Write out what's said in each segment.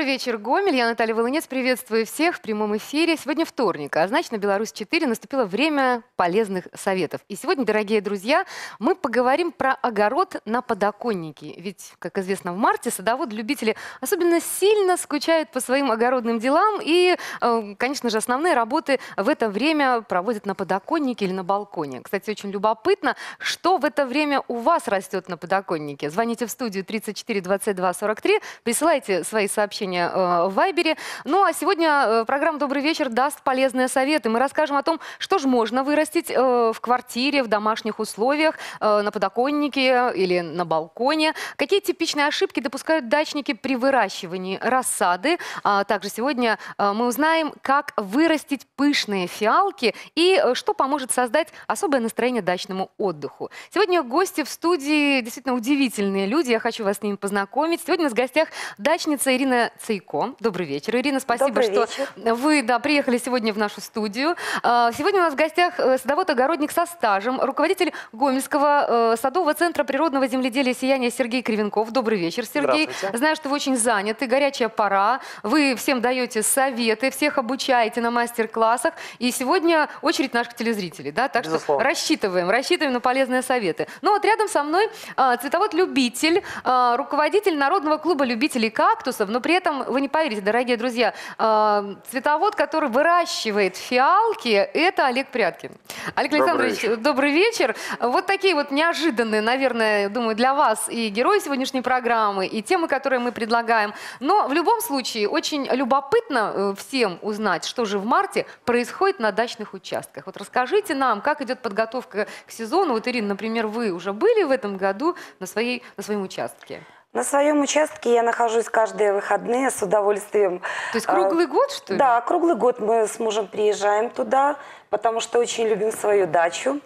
Добрый вечер, Гомель. Я Наталья Волынец. Приветствую всех в прямом эфире. Сегодня вторник, а значит, на Беларусь-4 наступило время полезных советов. И сегодня, дорогие друзья, мы поговорим про огород на подоконнике. Ведь, как известно, в марте садоводы-любители особенно сильно скучают по своим огородным делам. И, э, конечно же, основные работы в это время проводят на подоконнике или на балконе. Кстати, очень любопытно, что в это время у вас растет на подоконнике. Звоните в студию 34 22 43, присылайте свои сообщения сообщения э, в Вайбере. Ну а сегодня э, программа «Добрый вечер» даст полезные советы. Мы расскажем о том, что же можно вырастить э, в квартире, в домашних условиях, на подоконнике или на балконе. Какие типичные ошибки допускают дачники при выращивании рассады. А также сегодня мы узнаем, как вырастить пышные фиалки и что поможет создать особое настроение дачному отдыху. Сегодня гости в студии действительно удивительные люди. Я хочу вас с ними познакомить. Сегодня у нас в гостях дачница Ирина Цейко. Добрый вечер, Ирина. Спасибо, Добрый что вечер. вы да, приехали сегодня в нашу студию. А, Сегодня у нас в гостях э, садовод-огородник со стажем, руководитель Гомельского э, садового центра природного земледелия «Сияние» Сергей Кривенков. Добрый вечер, Сергей. Знаю, что вы очень заняты, горячая пора. Вы всем даете советы, всех обучаете на мастер-классах. И сегодня очередь наших телезрителей. Да? Так Безусловно. что рассчитываем, рассчитываем на полезные советы. Ну вот рядом со мной а, цветовод-любитель, а, руководитель Народного клуба любителей кактусов, но при этом, вы не поверите, дорогие друзья, а, цветовод, который выращивает фиалки, это Олег Пряткин. Олег Добрый Александрович, вечер. добрый вечер. Вот такие вот неожиданные, наверное, думаю, для вас и герои сегодняшней программы, и темы, которые мы предлагаем. Но в любом случае очень любопытно э, всем узнать, что же в марте происходит на дачных участках. Вот расскажите нам, как идет подготовка к сезону. Вот, Ирина, например, вы уже были в этом году на, своей, на своем участке? На своем участке я нахожусь каждые выходные с удовольствием. То есть А, круглый год, что ли? Да, круглый год мы с мужем приезжаем туда, потому что очень любим свою дачу.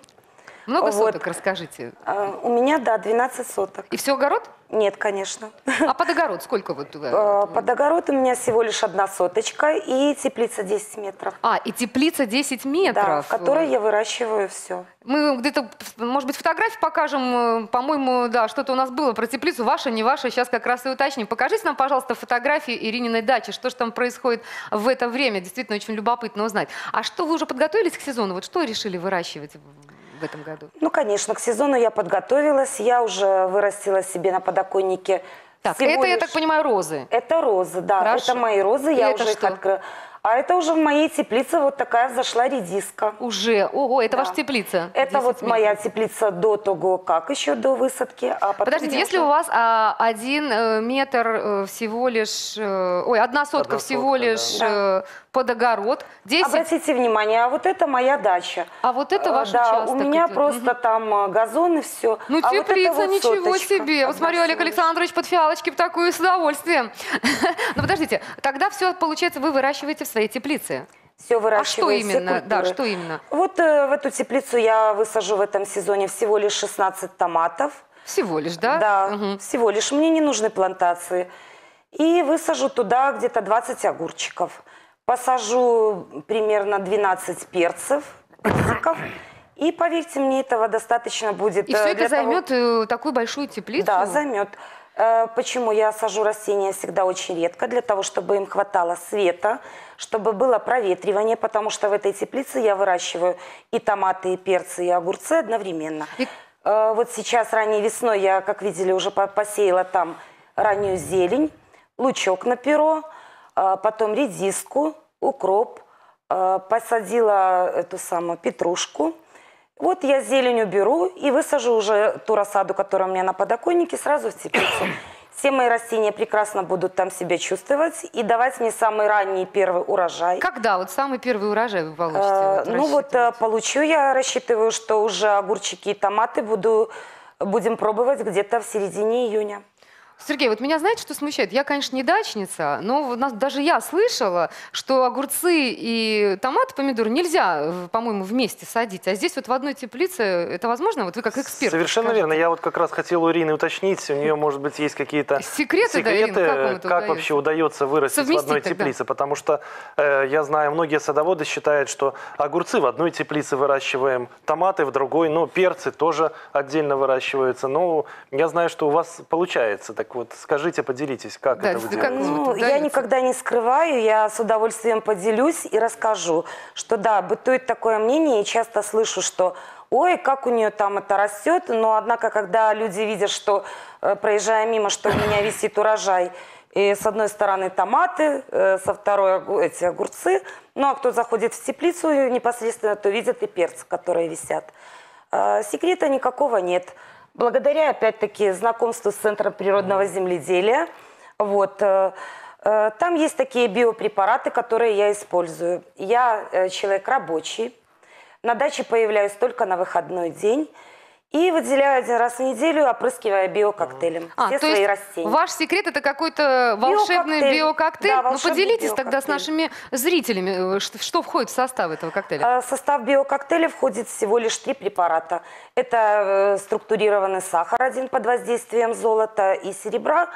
Много вот. соток, расскажите. А, У меня, да, 12 соток. И все огород? Нет, конечно. А под огород сколько вот? э, А, Под огород у меня всего лишь одна соточка и теплица 10 метров. А, и теплица 10 Да, метров. в которой я выращиваю все. Мы где-то, может быть, фотографии покажем. э, По-моему, да, что-то у нас было про теплицу. Ваша, не ваша. Сейчас как раз и уточним. Покажите нам, пожалуйста, фотографии Ирининой дачи. Что же там происходит в это время? Действительно, очень любопытно узнать. А что, вы уже подготовились к сезону? Вот что решили выращивать в- этом году? Ну, конечно, к сезону я подготовилась. Я уже вырастила себе на подоконнике Так, всего это, я лишь- так понимаю, розы. Это розы, да. Хорошо. Это мои розы, И я уже что? их открыла. А это уже в моей теплице вот такая взошла редиска. Уже. Ого, это Да. ваша теплица. Это 10 вот метров. моя теплица до того, как еще до высадки. А Подождите, я если уже- у вас а, один э, метр э, всего лишь, э, ой, одна сотка Одна всего сотка, лишь да. Под огород, 10, Обратите внимание, а вот это моя дача. а вот это Э, ваш Да, участок у меня идет. просто Мгм. там э, газон и все. Ну, а вот теплица, вот ничего соточка. себе. Вот смотрю, Олег. Александрович под фиалочки в такую с удовольствием. Ну, подождите, тогда все, получается, вы выращиваете в своей теплице. Все А выращиваю, что все именно? Да, что именно? Вот э, в эту теплицу я высажу в этом сезоне всего лишь 16 томатов. Всего лишь, да? Да, Мгм. всего лишь. Мне не нужны плантации. И высажу туда где-то 20 огурчиков. Посажу примерно 12 перцев, персиков. И поверьте мне, этого достаточно будет. И э, все это для того- займет э, такую большую теплицу? Да, займет. Э, Почему я сажу растения всегда очень редко? Для того, чтобы им хватало света, чтобы было проветривание, потому что в этой теплице я выращиваю и томаты, и перцы, и огурцы одновременно. И- Э, Вот сейчас ранней весной я, как видели, уже по- посеяла там раннюю зелень, лучок на перо, э, потом редиску, укроп, э, посадила эту самую петрушку. Вот я зелень уберу и высажу уже ту рассаду, которая у меня на подоконнике, сразу в теплицу. Все мои растения прекрасно будут там себя чувствовать и давать мне самый ранний первый урожай. Когда вот самый первый урожай вы получите? Э, вот, ну вот э, получу я, рассчитываю, что уже огурчики и томаты буду, будем пробовать где-то в середине июня. Сергей, вот меня знаете, что смущает? Я, конечно, не дачница, но даже я слышала, что огурцы и томаты, помидоры нельзя, в- по-моему, вместе садить. А здесь вот в одной теплице это возможно? Вот вы как эксперт. Совершенно верно. Я вот как раз хотел у Ирины уточнить, у нее, может быть, есть какие-то Секреты, да, Ирина, как удается? вообще удается вырастить в одной тогда. теплице. Потому что э, я знаю, многие садоводы считают, что огурцы в одной теплице выращиваем, томаты в другой, ну, перцы тоже отдельно выращиваются. Ну, я знаю, что у вас получается. Вот, скажите, поделитесь, как Да, это вы делаете. Ну, вот я удается. никогда не скрываю, я с удовольствием поделюсь и расскажу, что да, бытует такое мнение, и часто слышу, что ой, как у нее там это растет, но однако, когда люди видят, что, э, проезжая мимо, что у меня висит урожай, и с одной стороны томаты, э, со второй эти огурцы, ну а кто заходит в теплицу непосредственно, то видят и перцы, которые висят. А, Секрета никакого нет. Благодаря, опять-таки, знакомству с Центром природного земледелия, вот, э, э, там есть такие биопрепараты, которые я использую. Я э, человек рабочий, на даче появляюсь только на выходной день и выделяю один раз в неделю, опрыскивая биококтейлем А, все то свои есть растения. ваш секрет это какой-то волшебный Биококтейль. биококтейль? Да, ну волшебный поделитесь тогда с биококтейль. нашими зрителями, э, что, что входит в состав этого коктейля. А, В состав биококтейля входит всего лишь три препарата. Это э, структурированный сахар, один под воздействием золота и серебра,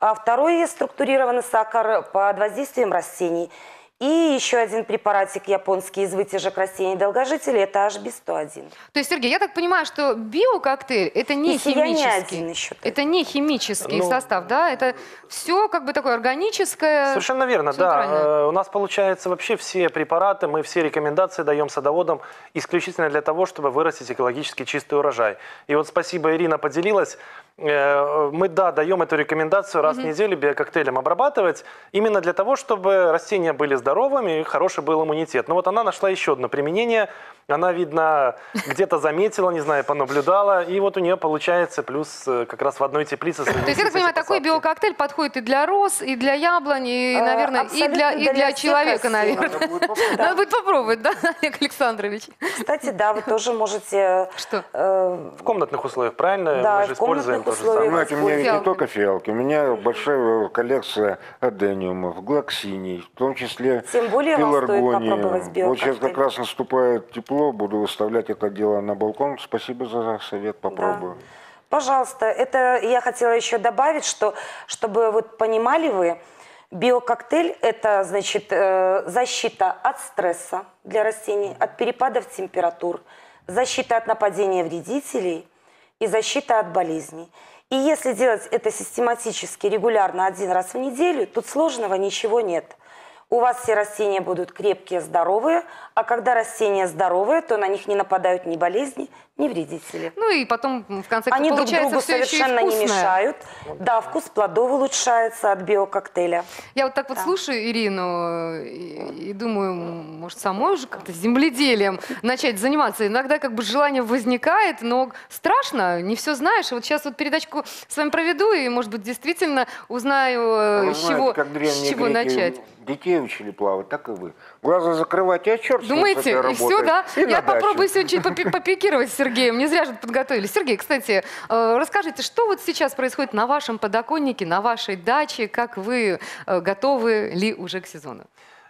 а второй структурированный сахар под воздействием растений. И еще один препаратик японский из вытяжек растений долгожителей – это HB101. То есть, Сергей, я так понимаю, что биококтейль это не И химический. один еще. Это не химический Ну, состав, да? Это все как бы такое органическое. Совершенно верно, да. Э, У нас получается вообще все препараты, мы все рекомендации даем садоводам исключительно для того, чтобы вырастить экологически чистый урожай. И вот спасибо, Ирина поделилась. Э, Мы, да, даем эту рекомендацию раз в неделю биококтейлем обрабатывать, именно для того, чтобы растения были здоровыми и хороший был иммунитет. Но вот она нашла еще одно применение. Она, видно, где-то заметила, не знаю, понаблюдала, и вот у нее получается плюс э, как раз в одной теплице. То есть, я так понимаю, такой биококтейль подходит и для роз, и для яблонь, и, Э, наверное, и для, и для человека, наверное. Надо будет попробовать, да, Олег Александрович? Кстати, да, вы тоже можете Что? э, В комнатных условиях, правильно? Да, Мы же в комнатных используем то же самое. У меня ведь не только фиалки, у меня большая коллекция адениумов, глоксиний, в том числе Тем более пеларгонии. Вот сейчас как раз наступает тепло, буду выставлять это дело на балкон. Спасибо за совет, попробую. Пожалуйста, это я хотела еще добавить, что чтобы вот понимали вы, биококтейль это значит э, защита от стресса для растений, от перепадов температур, защита от нападения вредителей и защита от болезней. И если делать это систематически, регулярно, один раз в неделю, тут сложного ничего нет. У вас все растения будут крепкие, здоровые, а когда растения здоровые, то на них не нападают ни болезни, ни вредители. Ну и потом, в конце концов, Они друг получается другу все совершенно не мешают. Да, вкус плодов улучшается от биококтейля. Я вот так вот слушаю Ирину и, и думаю, может, самой уже как-то земледелием начать заниматься. Иногда как бы желание возникает, но страшно, не все знаешь. Вот сейчас вот передачку с вами проведу, и, может быть, действительно узнаю, Вы с знаете, чего, как с чего греки начать. детей учили плавать, так и вы. Глаза закрывать, а черт Думаете, и все, да? И Я на дачу. попробую сегодня попикировать с Сергеем. Не зря же подготовили. Сергей, кстати, э, расскажите, что вот сейчас происходит на вашем подоконнике, на вашей даче? Как вы э, готовы ли уже к сезону?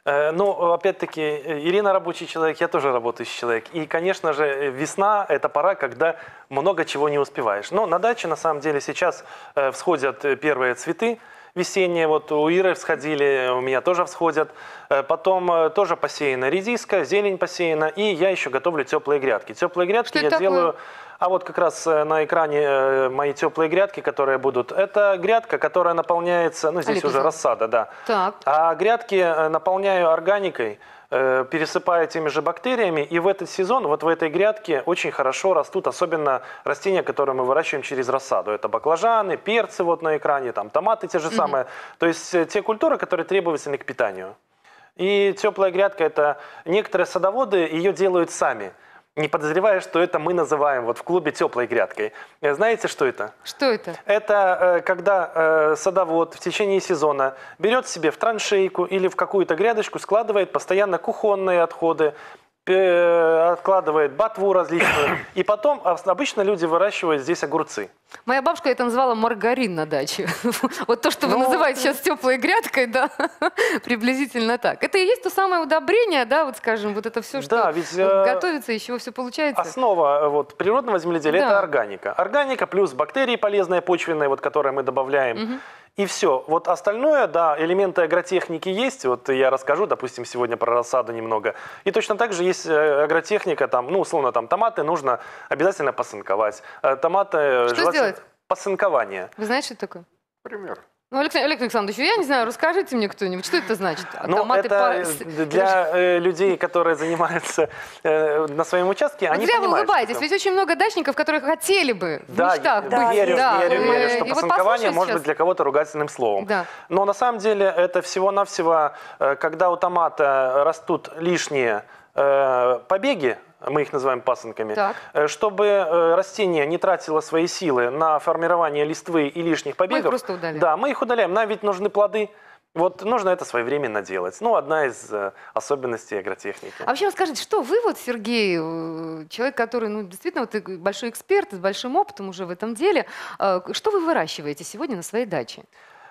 Э, Ну, опять-таки, Ирина рабочий человек, я тоже работающий человек. И, конечно же, весна – это пора, когда много чего не успеваешь. Но на даче, на самом деле, сейчас всходят первые цветы весенние. Вот у Иры всходили, у меня тоже всходят. Э, Потом э, тоже посеяна редиска, зелень посеяна. И я еще готовлю теплые грядки. Теплые грядки Что я такое? делаю... А вот как раз э, на экране мои теплые грядки, которые будут. Это грядка, которая наполняется, ну здесь Олег уже рассада, да. Так. А грядки наполняю органикой, э, пересыпаю теми же бактериями. И в этот сезон, вот в этой грядке очень хорошо растут, особенно растения, которые мы выращиваем через рассаду. Это баклажаны, перцы вот на экране, там томаты те же самые. То есть э, те культуры, которые требовательны к питанию. И теплая грядка, это некоторые садоводы ее делают сами, не подозревая, что это мы называем вот в клубе теплой грядкой. Э, Знаете, что это? Что это? Это э, когда э, садовод в течение сезона берет себе в траншейку или в какую-то грядочку, складывает постоянно кухонные отходы, откладывает ботву различную. И потом обычно люди выращивают здесь огурцы. Моя бабушка это называла маргарин на даче. Вот то, что вы Ну, называете сейчас теплой грядкой, да, приблизительно так. Это и есть то самое удобрение, да, вот скажем, вот это все, что Да, ведь, э, готовится, из чего все получается. Основа э, вот, природного земледелия Да. это органика. Органика плюс бактерии полезные, почвенные, вот, которые мы добавляем. И все. Вот остальное, да, элементы агротехники есть. Вот я расскажу, допустим, сегодня про рассаду немного. И точно так же есть э, агротехника, там, ну, условно, там, томаты нужно обязательно посынковать. Э, Томаты... Что желательно- сделать? Посынкование. Вы знаете, что это такое? Пример. Ну, Алексей, Олег Александрович, я не знаю, расскажите мне кто-нибудь, что это значит? Ну, томаты это для э, людей, которые занимаются э, на своем участке, Вот они зря вы улыбаетесь, ведь очень много дачников, которые хотели бы в Да, мечтах я- быть. верю, да, верю, верю, что вот послушайте может сейчас. быть для кого-то ругательным словом. Да. Но на самом деле это всего-навсего, э, когда у томата растут лишние побеги, мы их называем пасынками, Так. э, чтобы э, растение не тратило свои силы на формирование листвы и лишних побегов. просто удаляем. Да, мы их удаляем. Нам ведь нужны плоды. Вот нужно это своевременно делать. Ну, одна из э, особенностей агротехники. А вообще расскажите, что вы вот, Сергей, э, человек, который, ну, действительно, вот, большой эксперт, с большим опытом уже в этом деле, э, что вы выращиваете сегодня на своей даче?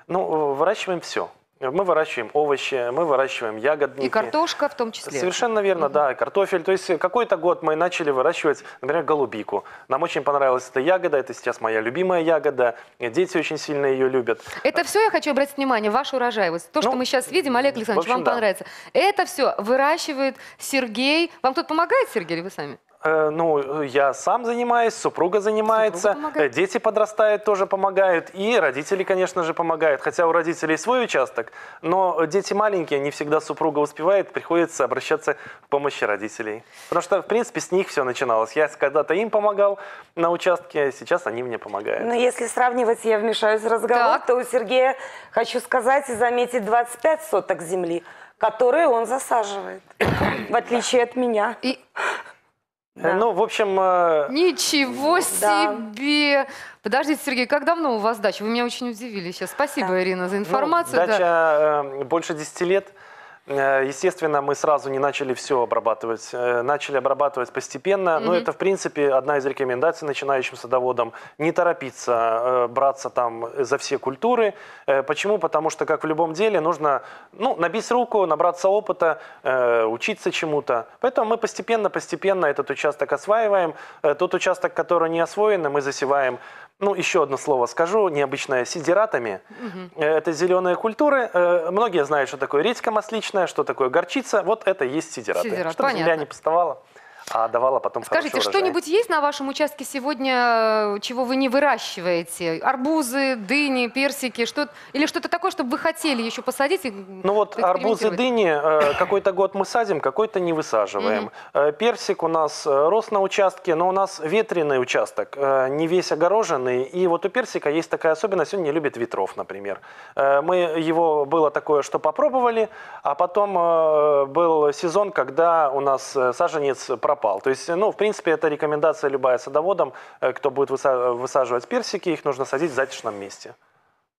Ну, выращиваем все. Мы выращиваем овощи, мы выращиваем ягодники. И картошка в том числе. Совершенно верно, да, и картофель. То есть какой-то год мы начали выращивать, например, голубику. Нам очень понравилась эта ягода, это сейчас моя любимая ягода. Дети очень сильно ее любят. Это все я хочу обратить внимание, ваш урожай. Вот то, что Ну, мы сейчас видим, Олег Александрович, общем, вам да. понравится. Это все выращивает Сергей. Вам кто-то помогает, Сергей, или вы сами? Э, Ну, я сам занимаюсь, супруга занимается, Супруга э, дети подрастают, тоже помогают, и родители, конечно же, помогают. Хотя у родителей свой участок, но дети маленькие, не всегда супруга успевает, приходится обращаться к помощи родителей. Потому что, в принципе, с них все начиналось. Я когда-то им помогал на участке, сейчас они мне помогают. Но если сравнивать, я вмешаюсь в разговор, Так. то у Сергея, хочу сказать и заметить, 25 соток земли, которые он засаживает, в отличие от меня. И Э, Ну, в общем, э, ничего Да. себе! Подождите, Сергей, как давно у вас дача? Вы меня очень удивили сейчас. Спасибо, Ирина, за информацию. Ну, да. дача э, больше 10 лет. Э, Естественно, мы сразу не начали все обрабатывать. Э, Начали обрабатывать постепенно. Но Мгм. это, в принципе, одна из рекомендаций начинающим садоводам. Не торопиться э, браться там за все культуры. Почему? Потому что, как в любом деле, нужно ну, набить руку, набраться опыта, учиться чему-то. Поэтому мы постепенно-постепенно этот участок осваиваем. Тот участок, который не освоен, мы засеваем ну, еще одно слово скажу, необычное, сидератами. Э, Это зеленые культуры. Э, Многие знают, что такое редька масличная, что такое горчица. Вот это и есть сидераты. Сидерат, Чтобы земля понятно. не пуставала, а давала потом Скажите, что-нибудь есть на вашем участке сегодня, э, чего вы не выращиваете? Арбузы, дыни, персики, что или что-то такое, чтобы вы хотели еще посадить? и Ну вот арбузы, дыни, э, какой-то год мы садим, какой-то не высаживаем. Э, Персик у нас рос на участке, но у нас ветреный участок, э, не весь огороженный. И вот у персика есть такая особенность, он не любит ветров, например. Мы его, было такое, что попробовали, а потом был сезон, когда у нас саженец пропал. То есть, ну, в принципе, это рекомендация любая садоводам, э, кто будет выса- высаживать персики, их нужно садить в затишном месте.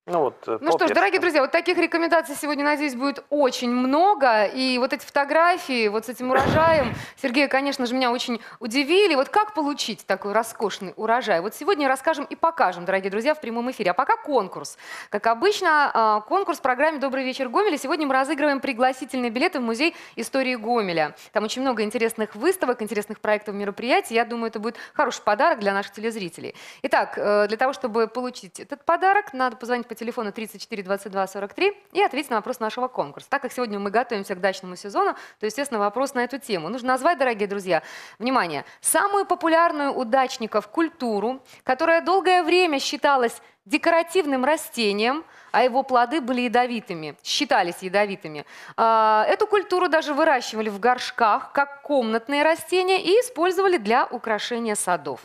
Ну, вот, э, Ну что ж, дорогие друзья, вот таких рекомендаций сегодня, надеюсь, будет очень много. И вот эти фотографии вот с этим урожаем, Сергей, конечно же, меня очень удивили. Вот как получить такой роскошный урожай? Вот сегодня расскажем и покажем, дорогие друзья, в прямом эфире. А пока конкурс. Как обычно, а, конкурс в программе «Добрый вечер, Гомель». Сегодня мы разыгрываем пригласительные билеты в Музей истории Гомеля. Там очень много интересных выставок, интересных проектов, мероприятий. Я думаю, это будет хороший подарок для наших телезрителей. Итак, э, для того, чтобы получить этот подарок, надо позвонить по телефону 34 22 43 и ответить на вопрос нашего конкурса. Так как сегодня мы готовимся к дачному сезону, то, естественно, вопрос на эту тему. Нужно назвать, дорогие друзья, внимание, самую популярную у дачников культуру, которая долгое время считалась декоративным растением, а его плоды были ядовитыми, считались ядовитыми. А, Эту культуру даже выращивали в горшках, как комнатные растения, и использовали для украшения садов.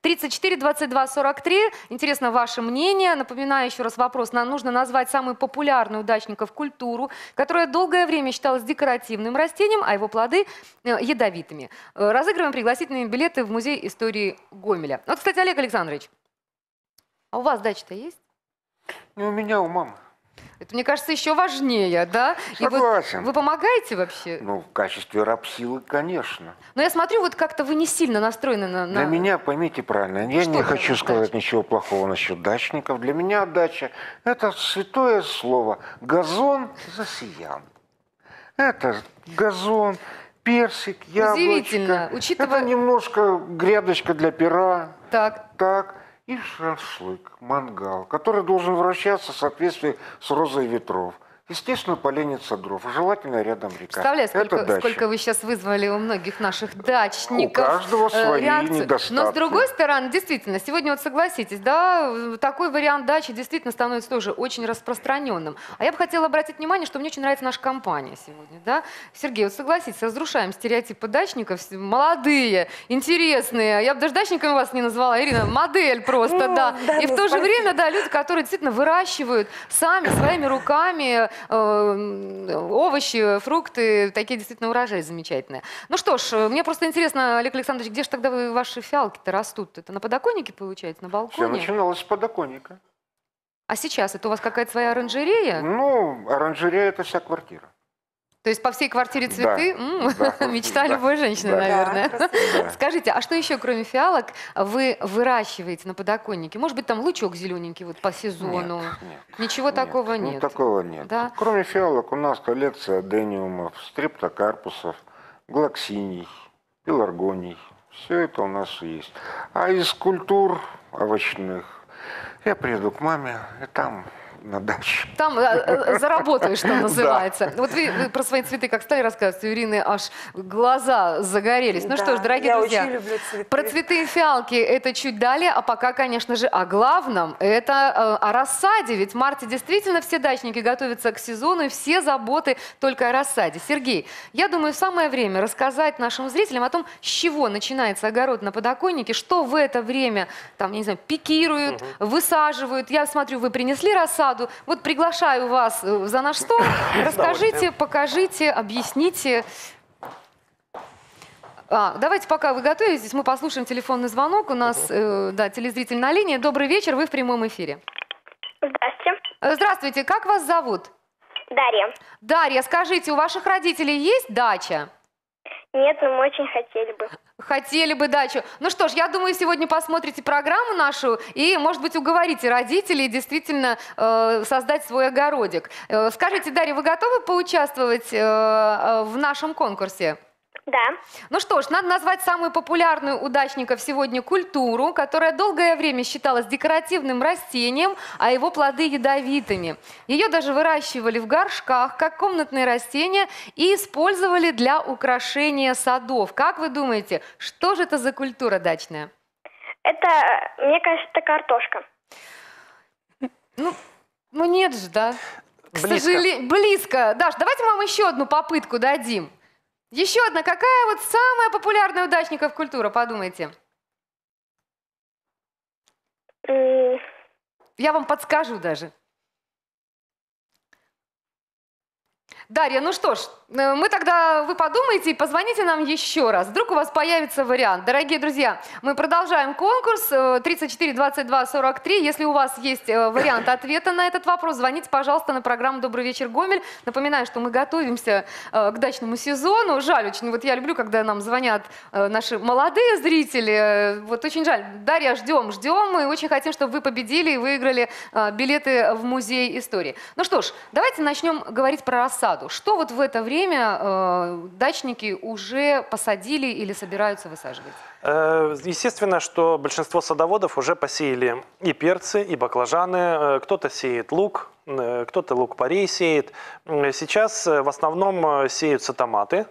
34 22 43. Интересно ваше мнение. Напоминаю еще раз вопрос. Нам нужно назвать самую популярную у дачников культуру, которая долгое время считалась декоративным растением, а его плоды э, ядовитыми. Э, Разыгрываем пригласительные билеты в Музей истории Гомеля. Вот, кстати, Олег Александрович, а у вас дача-то есть? Ну, у меня у мамы. Это, мне кажется, еще важнее, да? И вот Согласен. вы помогаете вообще? Ну, в качестве рабсилы, конечно. Но я смотрю, вот как-то вы не сильно настроены на... на- Для меня, поймите правильно, я Что не хочу вас сказать дача? ничего плохого насчет дачников. Для меня дача – это святое слово. Газон засиян. Это газон, персик, яблочко. Удивительно, учитывая- Это немножко грядочка для пера. Так, Так, и шашлык, мангал, который должен вращаться в соответствии с розой ветров. Естественно, поленница дров, желательно рядом река. представляю, сколько, сколько вы сейчас вызвали у многих наших дачников. У каждого э, свои реакцию. недостатки. Но с другой стороны, действительно, сегодня вот согласитесь, да, такой вариант дачи действительно становится тоже очень распространенным. А я бы хотела обратить внимание, что мне очень нравится наша компания сегодня, да. Сергей, вот согласитесь, разрушаем стереотипы дачников, молодые, интересные. Я бы даже дачниками вас не назвала, Ирина, модель просто, Ну, да. И в ну, то же время, да, люди, которые действительно выращивают сами, своими руками овощи, фрукты, такие действительно урожаи замечательные. Ну что ж, э, мне просто интересно, Олег Александрович, где же тогда вы, ваши фиалки-то растут? Это на подоконнике, получается, на Все балконе? начиналось с подоконника. А сейчас это у вас какая-то своя оранжерея? Ну, оранжерея – это вся квартира. То есть по всей квартире цветы? М, Да. Мечта Да. любой женщины, Да. наверное. Да. Да. Скажите, а что еще, кроме фиалок, вы выращиваете на подоконнике? Может быть, там лучок зелененький вот по сезону? Нет, нет. Ничего такого ну, нет. такого нет. Да? Кроме фиалок у нас коллекция адениумов, стрептокарпусов, глоксиний, пеларгоний. Все это у нас есть. А из культур овощных я приеду к маме, и там на даче. Там э, э, заработаешь, что называется. Вот вы, вы про свои цветы как стали рассказывать, у Ирины аж глаза загорелись. Ну что ж, дорогие я друзья, очень люблю цветы. про цветы и фиалки это чуть далее, а пока, конечно же, о главном, это э, о рассаде. Ведь в марте действительно все дачники готовятся к сезону, и все заботы только о рассаде. Сергей, я думаю, самое время рассказать нашим зрителям о том, с чего начинается огород на подоконнике, что в это время, там, я не знаю, пикируют, высаживают. Я смотрю, вы принесли рассаду. Вот приглашаю вас э, за наш стол. Расскажите, покажите, объясните. А, давайте, пока вы готовитесь, мы послушаем телефонный звонок. У нас, э, да, телезритель на линии. Добрый вечер, вы в прямом эфире. Здравствуйте. Э, Здравствуйте, как вас зовут? Дарья. Дарья, скажите, у ваших родителей есть дача? Нет, но мы очень хотели бы. Хотели бы дачу. Ну что ж, я думаю, сегодня посмотрите программу нашу и, может быть, уговорите родителей действительно э, создать свой огородик. Э, скажите, Дарья, вы готовы поучаствовать э, э, в нашем конкурсе? Да. Ну что ж, надо назвать самую популярную у дачников сегодня культуру, которая долгое время считалась декоративным растением, а его плоды ядовитыми. Ее даже выращивали в горшках, как комнатные растения, и использовали для украшения садов. Как вы думаете, что же это за культура дачная? Это, мне кажется, это картошка. Ну, ну нет же, да? К Близко. сожалению, близко. Даш, давайте мы вам еще одну попытку дадим. Еще одна. Какая вот самая популярная у дачников культура, подумайте. Я вам подскажу даже. Дарья, ну что ж, э, мы тогда, вы подумайте и позвоните нам еще раз. Вдруг у вас появится вариант. Дорогие друзья, мы продолжаем конкурс э, 34 22 43. Если у вас есть э, вариант ответа на этот вопрос, звоните, пожалуйста, на программу «Добрый вечер, Гомель». Напоминаю, что мы готовимся э, к дачному сезону. Жаль очень, вот я люблю, когда нам звонят наши молодые зрители. Вот очень жаль. Дарья, ждем, ждем. Мы очень хотим, чтобы вы победили и выиграли билеты в музей истории. Ну что ж, давайте начнем говорить про рассаду. Что вот в это время э, дачники уже посадили или собираются высаживать? Э, Естественно, что большинство садоводов уже посеяли и перцы, и баклажаны. Э, Кто-то сеет лук, э, кто-то лук-порей сеет. Сейчас в основном сеются томаты.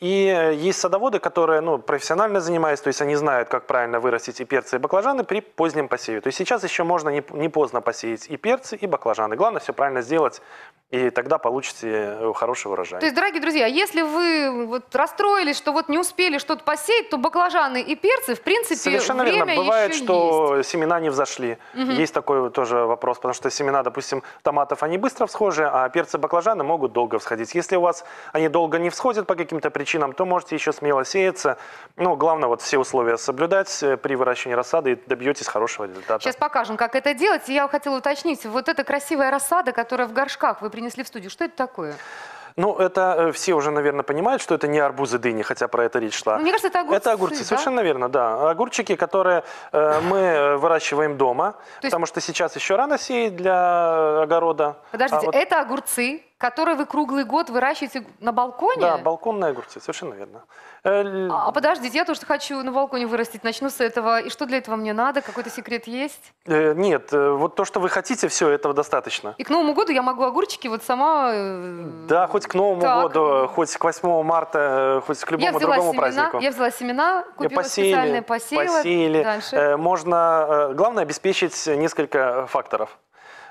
И э, есть садоводы, которые ну, профессионально занимаются, то есть они знают, как правильно вырастить и перцы, и баклажаны при позднем посеве. То есть сейчас еще можно не, не поздно посеять и перцы, и баклажаны. Главное все правильно сделать И тогда получите э, хороший урожай. То есть, дорогие друзья, если вы вот расстроились, что вот не успели что-то посеять, то баклажаны и перцы, в принципе, Совершенно время верно. Бывает, еще что есть. семена не взошли. Мгм. Есть такой тоже вопрос, потому что семена, допустим, томатов, они быстро всхожи, а перцы баклажаны могут долго всходить. Если у вас они долго не всходят по каким-то причинам, то можете еще смело сеяться. Но главное вот все условия соблюдать э, при выращивании рассады и добьетесь хорошего результата. Сейчас покажем, как это делать. И Я хотела уточнить, вот эта красивая рассада, которая в горшках вы принесли в студию, что это такое? Ну, это э, все уже, наверное, понимают, что это не арбузы дыни, хотя про это речь шла. Ну, мне кажется, это огурцы, Это огурцы, да? совершенно верно, да. Огурчики, которые э, мы э, выращиваем дома, есть- потому что сейчас еще рано сеять для огорода. Подождите, А вот- это огурцы, которые вы круглый год выращиваете на балконе? Да, балконные огурцы, совершенно верно. Э, л- А подождите, я тоже хочу на балконе вырастить, начну с этого. И что для этого мне надо? Какой-то секрет есть? э, Нет, э, вот то, что вы хотите, все, этого достаточно. И к Новому году я могу огурчики вот сама... Да, хоть к Новому Так. году, хоть к 8 марта, хоть к любому другому семена, празднику. я взяла семена, купила посеяли, специальные, посеяла. посеяли. Дальше. Можно, главное, обеспечить несколько факторов.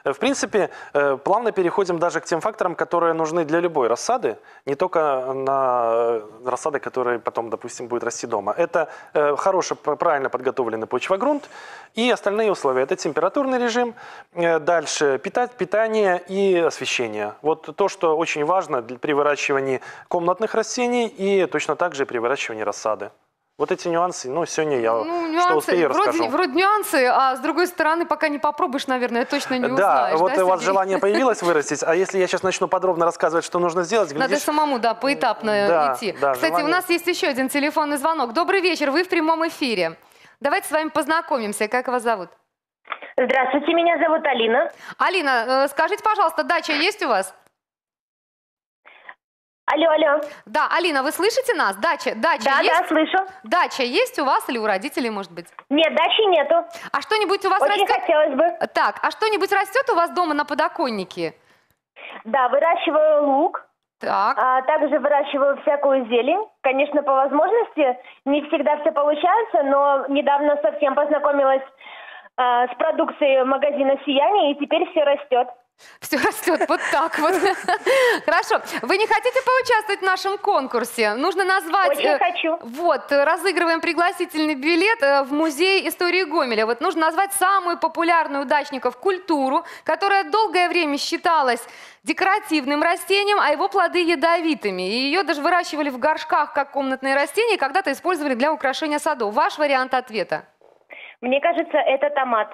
Э, В принципе, э, плавно переходим даже к тем факторам, которые нужны для любой рассады, не только на э, рассады, которые потом, допустим, будет расти дома. Это хороший, правильно подготовленный почвогрунт и остальные условия. Это температурный режим, дальше питание и освещение. Вот то, что очень важно при выращивании комнатных растений и точно так же при выращивании рассады. Вот эти нюансы, ну, сегодня я Ну, что успею, вроде, расскажу. вроде нюансы, а с другой стороны, пока не попробуешь, наверное, точно не да, узнаешь. вот да, у вас Сергей? желание появилось вырастить, а если я сейчас начну подробно рассказывать, что нужно сделать, Надо глядишь, самому, да, поэтапно Да, идти. да, Кстати, у желание. нас есть еще один телефонный звонок. Добрый вечер, вы в прямом эфире. Давайте с вами познакомимся. Как вас зовут? Здравствуйте, меня зовут Алина. Алина, э, скажите, пожалуйста, дача есть у вас? Алло, алло. Да, Алина, вы слышите нас? Дача, дача Да, есть? да, слышу. Дача есть у вас или у родителей, может быть? Нет, дачи нету. А что-нибудь у вас Очень растет? хотелось бы. Так, а что-нибудь растет у вас дома на подоконнике? Да, выращиваю лук, Так. а также выращиваю всякую зелень. Конечно, по возможности не всегда все получается, но недавно совсем познакомилась а, с продукцией магазина «Сияние», и теперь все растет. Все растет вот так вот. Хорошо. Вы не хотите поучаствовать в нашем конкурсе? Нужно назвать... Очень э, хочу. Вот, разыгрываем пригласительный билет э, в музей истории Гомеля. Вот нужно назвать самую популярную у дачников культуру, которая долгое время считалась декоративным растением, а его плоды ядовитыми. И ее даже выращивали в горшках как комнатные растения, и когда-то использовали для украшения садов. Ваш вариант ответа? Мне кажется, это томат.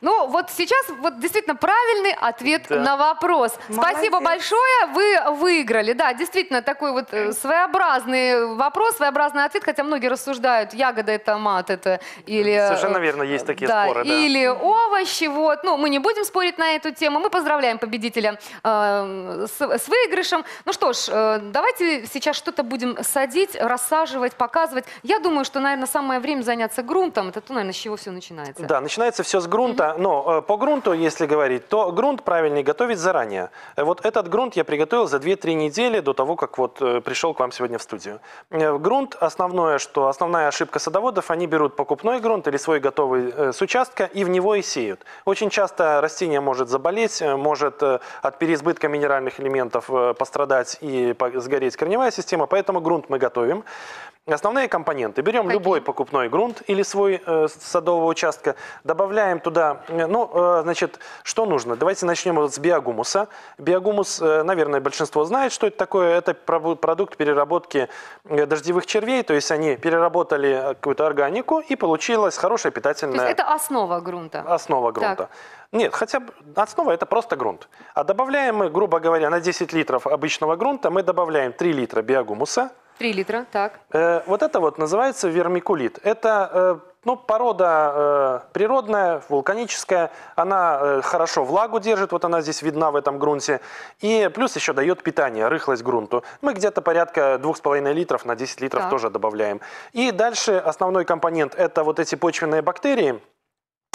Ну, вот сейчас вот действительно правильный ответ Да. на вопрос. Спасибо Молодец. большое, вы выиграли. Да, действительно, такой вот э, своеобразный вопрос, своеобразный ответ, хотя многие рассуждают, ягода это томат, это или... э, Совершенно верно, есть такие да, споры, да. Или овощи, вот. Ну, мы не будем спорить на эту тему. Мы поздравляем победителя э, с, с выигрышем. Ну что ж, э, давайте сейчас что-то будем садить, рассаживать, показывать. Я думаю, что, наверное, самое время заняться грунтом. Это то, наверное, с чего все начинается. Да, начинается все с грунта, но э, по грунту, если говорить, то грунт правильный готовить заранее. Э, Вот этот грунт я приготовил за 2-3 недели до того, как вот э, пришел к вам сегодня в студию. Грунт, основное, что основная ошибка садоводов, они берут покупной грунт или свой готовый с участка и в него и сеют. Очень часто растение может заболеть, может от переизбытка минеральных элементов пострадать и сгореть корневая система, поэтому грунт мы готовим. Основные компоненты. Берем Какие? любой покупной грунт или свой э, садового участка, добавляем туда, ну, э, значит, что нужно? Давайте начнем вот с биогумуса. Биогумус, э, наверное, большинство знает, что это такое. Это продукт переработки э, дождевых червей, то есть они переработали какую-то органику и получилась хорошая То питательная есть это основа грунта. основа грунта. Нет, хотя бы основа это просто грунт. А добавляем мы, грубо говоря, на 10 литров обычного грунта мы добавляем 3 литра биогумуса. Три литра, так. Э, вот это вот называется вермикулит. Это э, ну, порода э, природная, вулканическая. Она э, хорошо влагу держит, вот она здесь видна в этом грунте. И плюс еще дает питание, рыхлость грунту. Мы где-то порядка 2,5 литров на 10 литров Так. тоже добавляем. И дальше основной компонент это вот эти почвенные бактерии.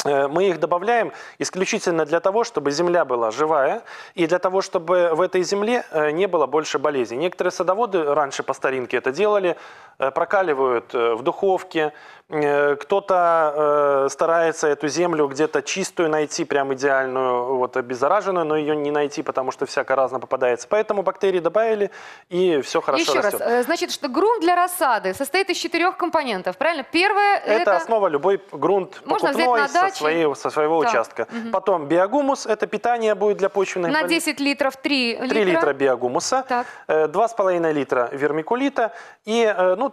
Э, Мы их добавляем исключительно для того, чтобы земля была живая и для того, чтобы в этой земле э, не было больше болезней. Некоторые садоводы раньше по старинке это делали, э, прокаливают в духовке, кто-то старается эту землю где-то чистую найти, прям идеальную, вот обеззараженную, но ее не найти, потому что всяко разно попадается. Поэтому бактерии добавили, и все хорошо Еще раз, растет. э, значит, что грунт для рассады состоит из четырех компонентов, правильно? Первое Это, это... основа любой грунт Можно взять на даче. Своей- со своего Так, участка. Потом биогумус, это питание будет для почвенных на болезней. 10 литров 3 литра. 3 литра биогумуса, Так. э, 2,5 литра вермикулита и э, ну,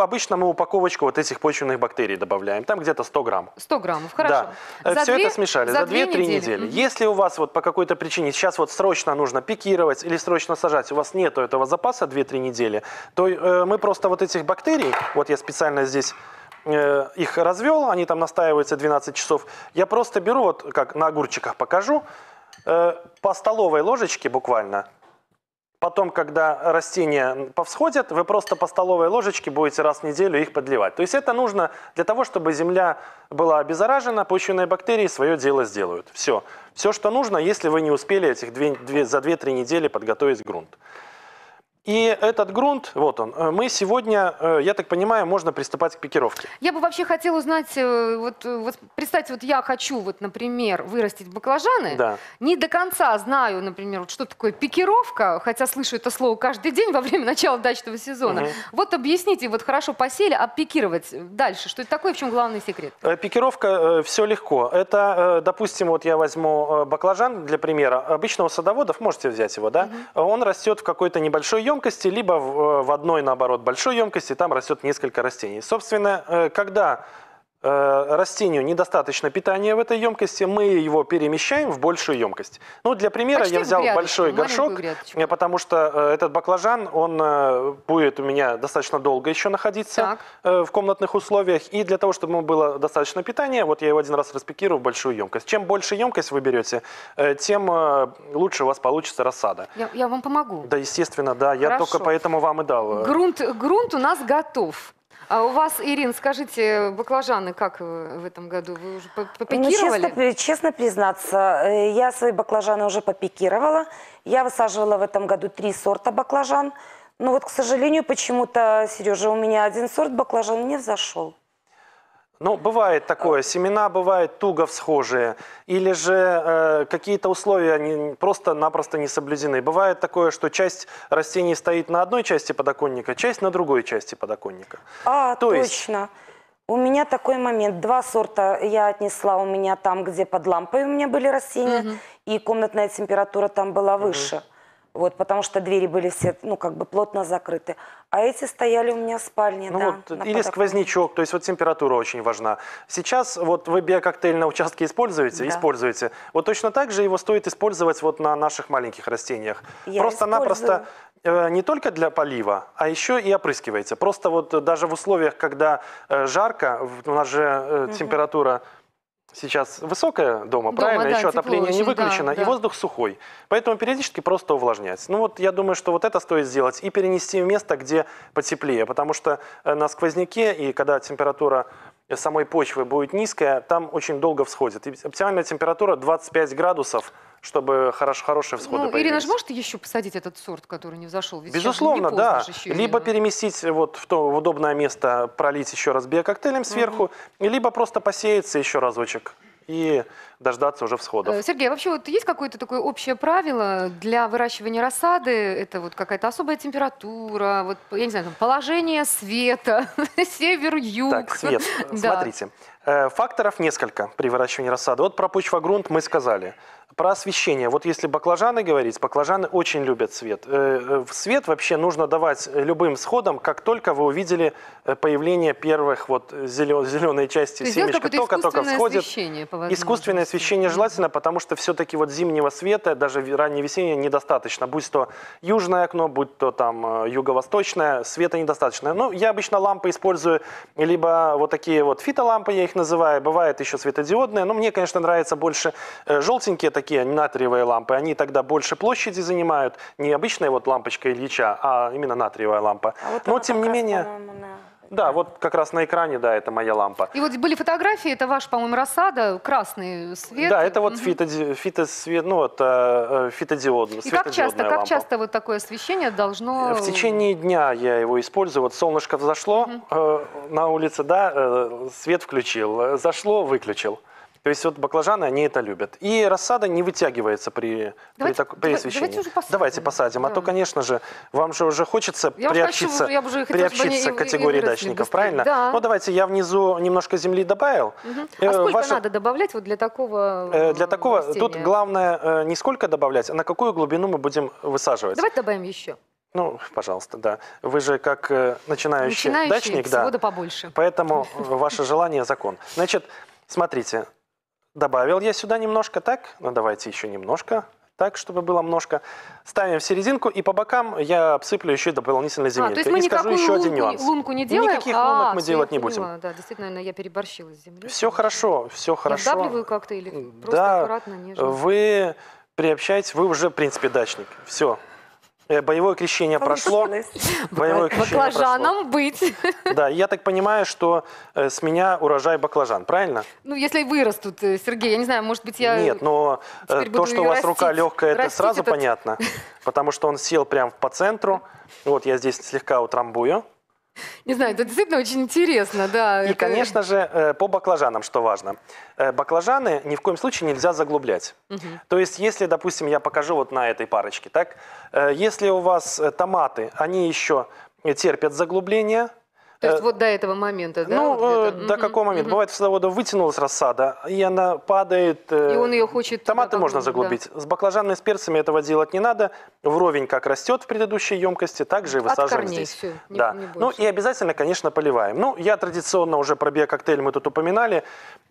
обычно мы упаковочку вот этих почвенных бактерий добавляем, там где-то 100 грамм. 100 граммов, хорошо. Да. За Все две- это смешали за, две 2-3 недели. Мгм. Если у вас вот по какой-то причине сейчас вот срочно нужно пикировать или срочно сажать, у вас нет этого запаса 2-3 недели, то э, мы просто вот этих бактерий, вот я специально здесь э, их развел, они там настаиваются 12 часов, я просто беру, вот как на огурчиках покажу, э, по столовой ложечке буквально, Потом, когда растения повсходят, вы просто по столовой ложечке будете раз в неделю их подливать. То есть это нужно для того, чтобы земля была обеззаражена, почвенные бактерии свое дело сделают. Все. Все, что нужно, если вы не успели этих две, две- за 2-3 недели подготовить грунт. И этот грунт, вот он, э, мы сегодня, э, я так понимаю, можно приступать к пикировке. Я бы вообще хотела узнать, э, вот, вот представьте, вот я хочу, вот, например, вырастить баклажаны, Да. не до конца знаю, например, вот что такое пикировка, хотя слышу это слово каждый день во время начала дачного сезона. Мгм. Вот объясните, вот хорошо посели, а пикировать дальше, что это такое, в чем главный секрет? Пикировка, все легко. Это, допустим, вот я возьму баклажан для примера. Обычно у садоводов, можете взять его, да? Он растет в какой-то небольшой емкости, либо в, э, в одной, наоборот, большой емкости, там растет несколько растений. Собственно, э, когда растению недостаточно питания в этой емкости, мы его перемещаем в большую емкость. Ну, для примера Почти я взял грядочку, большой горшок, грядочку. э, потому что э, этот баклажан, он э, будет у меня достаточно долго еще находиться Так. э, в комнатных условиях. И для того, чтобы ему было достаточно питания, вот я его один раз распекирую в большую емкость. Чем больше емкость вы берете, э, тем э, лучше у вас получится рассада. Я, я вам помогу. Да, естественно, да. Я Хорошо. только поэтому вам и дал. э, Грунт, грунт у нас готов. А у вас, Ирин, скажите, баклажаны как в этом году? Вы уже по- Ну, попикировали? честно, честно признаться, э, я свои баклажаны уже попикировала. Я высаживала в этом году три сорта баклажан. Но вот, к сожалению, почему-то, Сережа, у меня один сорт баклажан не взошел. Ну, бывает такое, семена бывают туго всхожие, или же э, какие-то условия они просто-напросто не соблюдены. Бывает такое, что часть растений стоит на одной части подоконника, часть на другой части подоконника. А, То есть- точно. У меня такой момент. Два сорта я отнесла у меня там, где под лампой у меня были растения, и комнатная температура там была выше. Вот, потому что двери были все, ну, как бы плотно закрыты. А эти стояли у меня в спальне, Ну да. вот, или подоконнике. сквознячок, то есть вот температура очень важна. Сейчас вот вы биококтейль на участке используете, Да. используете. Вот точно так же его стоит использовать вот на наших маленьких растениях. Просто-напросто э, не только для полива, а еще и опрыскивайте. Просто вот даже в условиях, когда э, жарко, у нас же э, температура сейчас высокая дома, Дома, правильно? да, еще отопление не очень, да, выключено, да. и воздух сухой. Поэтому периодически просто увлажнять. Ну вот я думаю, что вот это стоит сделать и перенести в место, где потеплее. Потому что э, на сквозняке и когда температура самой почвы будет низкая, там очень долго всходит. И оптимальная температура 25 градусов, чтобы хорош, хорошие всходы Ну, Ирина появились. же может еще посадить этот сорт, который не взошел? Ведь Безусловно, да. еще, Либо Ирина. переместить вот в то в удобное место, пролить еще раз биококтейлем сверху, либо просто посеяться еще разочек и дождаться уже всходов. Э, Сергей, а вообще вот есть какое-то такое общее правило для выращивания рассады? Это вот какая-то особая температура, вот, я не знаю, там, положение света, север, юг. Так, Свет, Да. смотрите. Э, Факторов несколько при выращивании рассады. Вот про почвогрунт мы сказали. Про освещение. Вот если баклажаны говорить, баклажаны очень любят свет. Э, Свет вообще нужно давать любым сходам, как только вы увидели появление первых вот зеленой части То семечка, какое-то только-только всходит. освещение, по Искусственное. Освещение желательно, потому что все-таки вот зимнего света, даже раннее весеннее, недостаточно. Будь то южное окно, будь то там э, юго-восточное, света недостаточно. Ну, я обычно лампы использую, либо вот такие вот фитолампы, я их называю, бывает еще светодиодные, но мне, конечно, нравятся больше э, желтенькие такие, натриевые лампы, они тогда больше площади занимают, не обычная вот лампочка Ильича, а именно натриевая лампа. А вот но, тем не менее... по-моему, на Да, вот как раз на экране, да, это моя лампа. И вот были фотографии, это ваш, по-моему, рассада, красный свет. Да, это вот фитоди- фитосвет, ну вот э, э, фитодиод, И как часто, как лампа. часто вот такое освещение должно... В течение дня я его использую. Вот солнышко взошло э, на улице, да, э, свет включил, э, зашло, выключил. То есть вот баклажаны, они это любят. И рассада не вытягивается при, при, Давайте- так- при давай- освещении. давайте уже посадим. Давайте посадим. А Да. то, конечно же, вам же уже хочется Я уже хочу, приобщиться, я уже хотела, приобщиться и- к и категории дачников, быстрее. правильно? Да. Ну, давайте я внизу немножко земли добавил. Э, А сколько ваша- надо добавлять вот для такого Э, Для э, такого растения? тут главное э, не сколько добавлять, а на какую глубину мы будем высаживать. Давайте добавим еще. Ну, пожалуйста, да. Вы же как э, начинающий, Начинающий, дачник, да. побольше. Поэтому э, ваше желание закон. Значит, смотрите, добавил я сюда немножко, так? Ну, давайте еще немножко, так, чтобы было немножко. Ставим в серединку, и по бокам я обсыплю еще дополнительной А, земелькой. то есть мы и скажу еще лунку, один нюанс. лунку не делаем? Никаких а, лунок мы делать не будем. Да, действительно, наверное, я переборщила с землей. Все хорошо, все хорошо. Я вдавливаю как-то или просто Да, аккуратно, нежно? Вы приобщаетесь, вы уже, в принципе, дачник. Все. Боевое крещение прошло. Боевое крещение прошло. Баклажаном быть. Да, я так понимаю, что э, с меня урожай баклажан, правильно? Ну, если вырастут, э, Сергей, я не знаю, может быть, я... Нет, но э, то, что у вас рука растить. легкая, это сразу этот- понятно. Потому что он сел прямо по центру. Вот я здесь слегка утрамбую. Не знаю, это действительно очень интересно, да. И, это- конечно же, э, по баклажанам, что важно. Э, Баклажаны ни в коем случае нельзя заглублять. Мгм. То есть, если, допустим, я покажу вот на этой парочке, так, э, если у вас томаты, они еще терпят заглубление, То есть э, вот до этого момента, да? ну, вот э, до какого момента? Бывает, в садоводу вытянулась рассада, и она падает. э, И он ее хочет Томаты можно заглубить. С баклажанами, с перцами этого делать не надо. Вровень, как растет в предыдущей емкости, так же и высаживаем здесь. да. ну и обязательно, конечно, поливаем. Ну, я традиционно уже про биококтейль мы тут упоминали.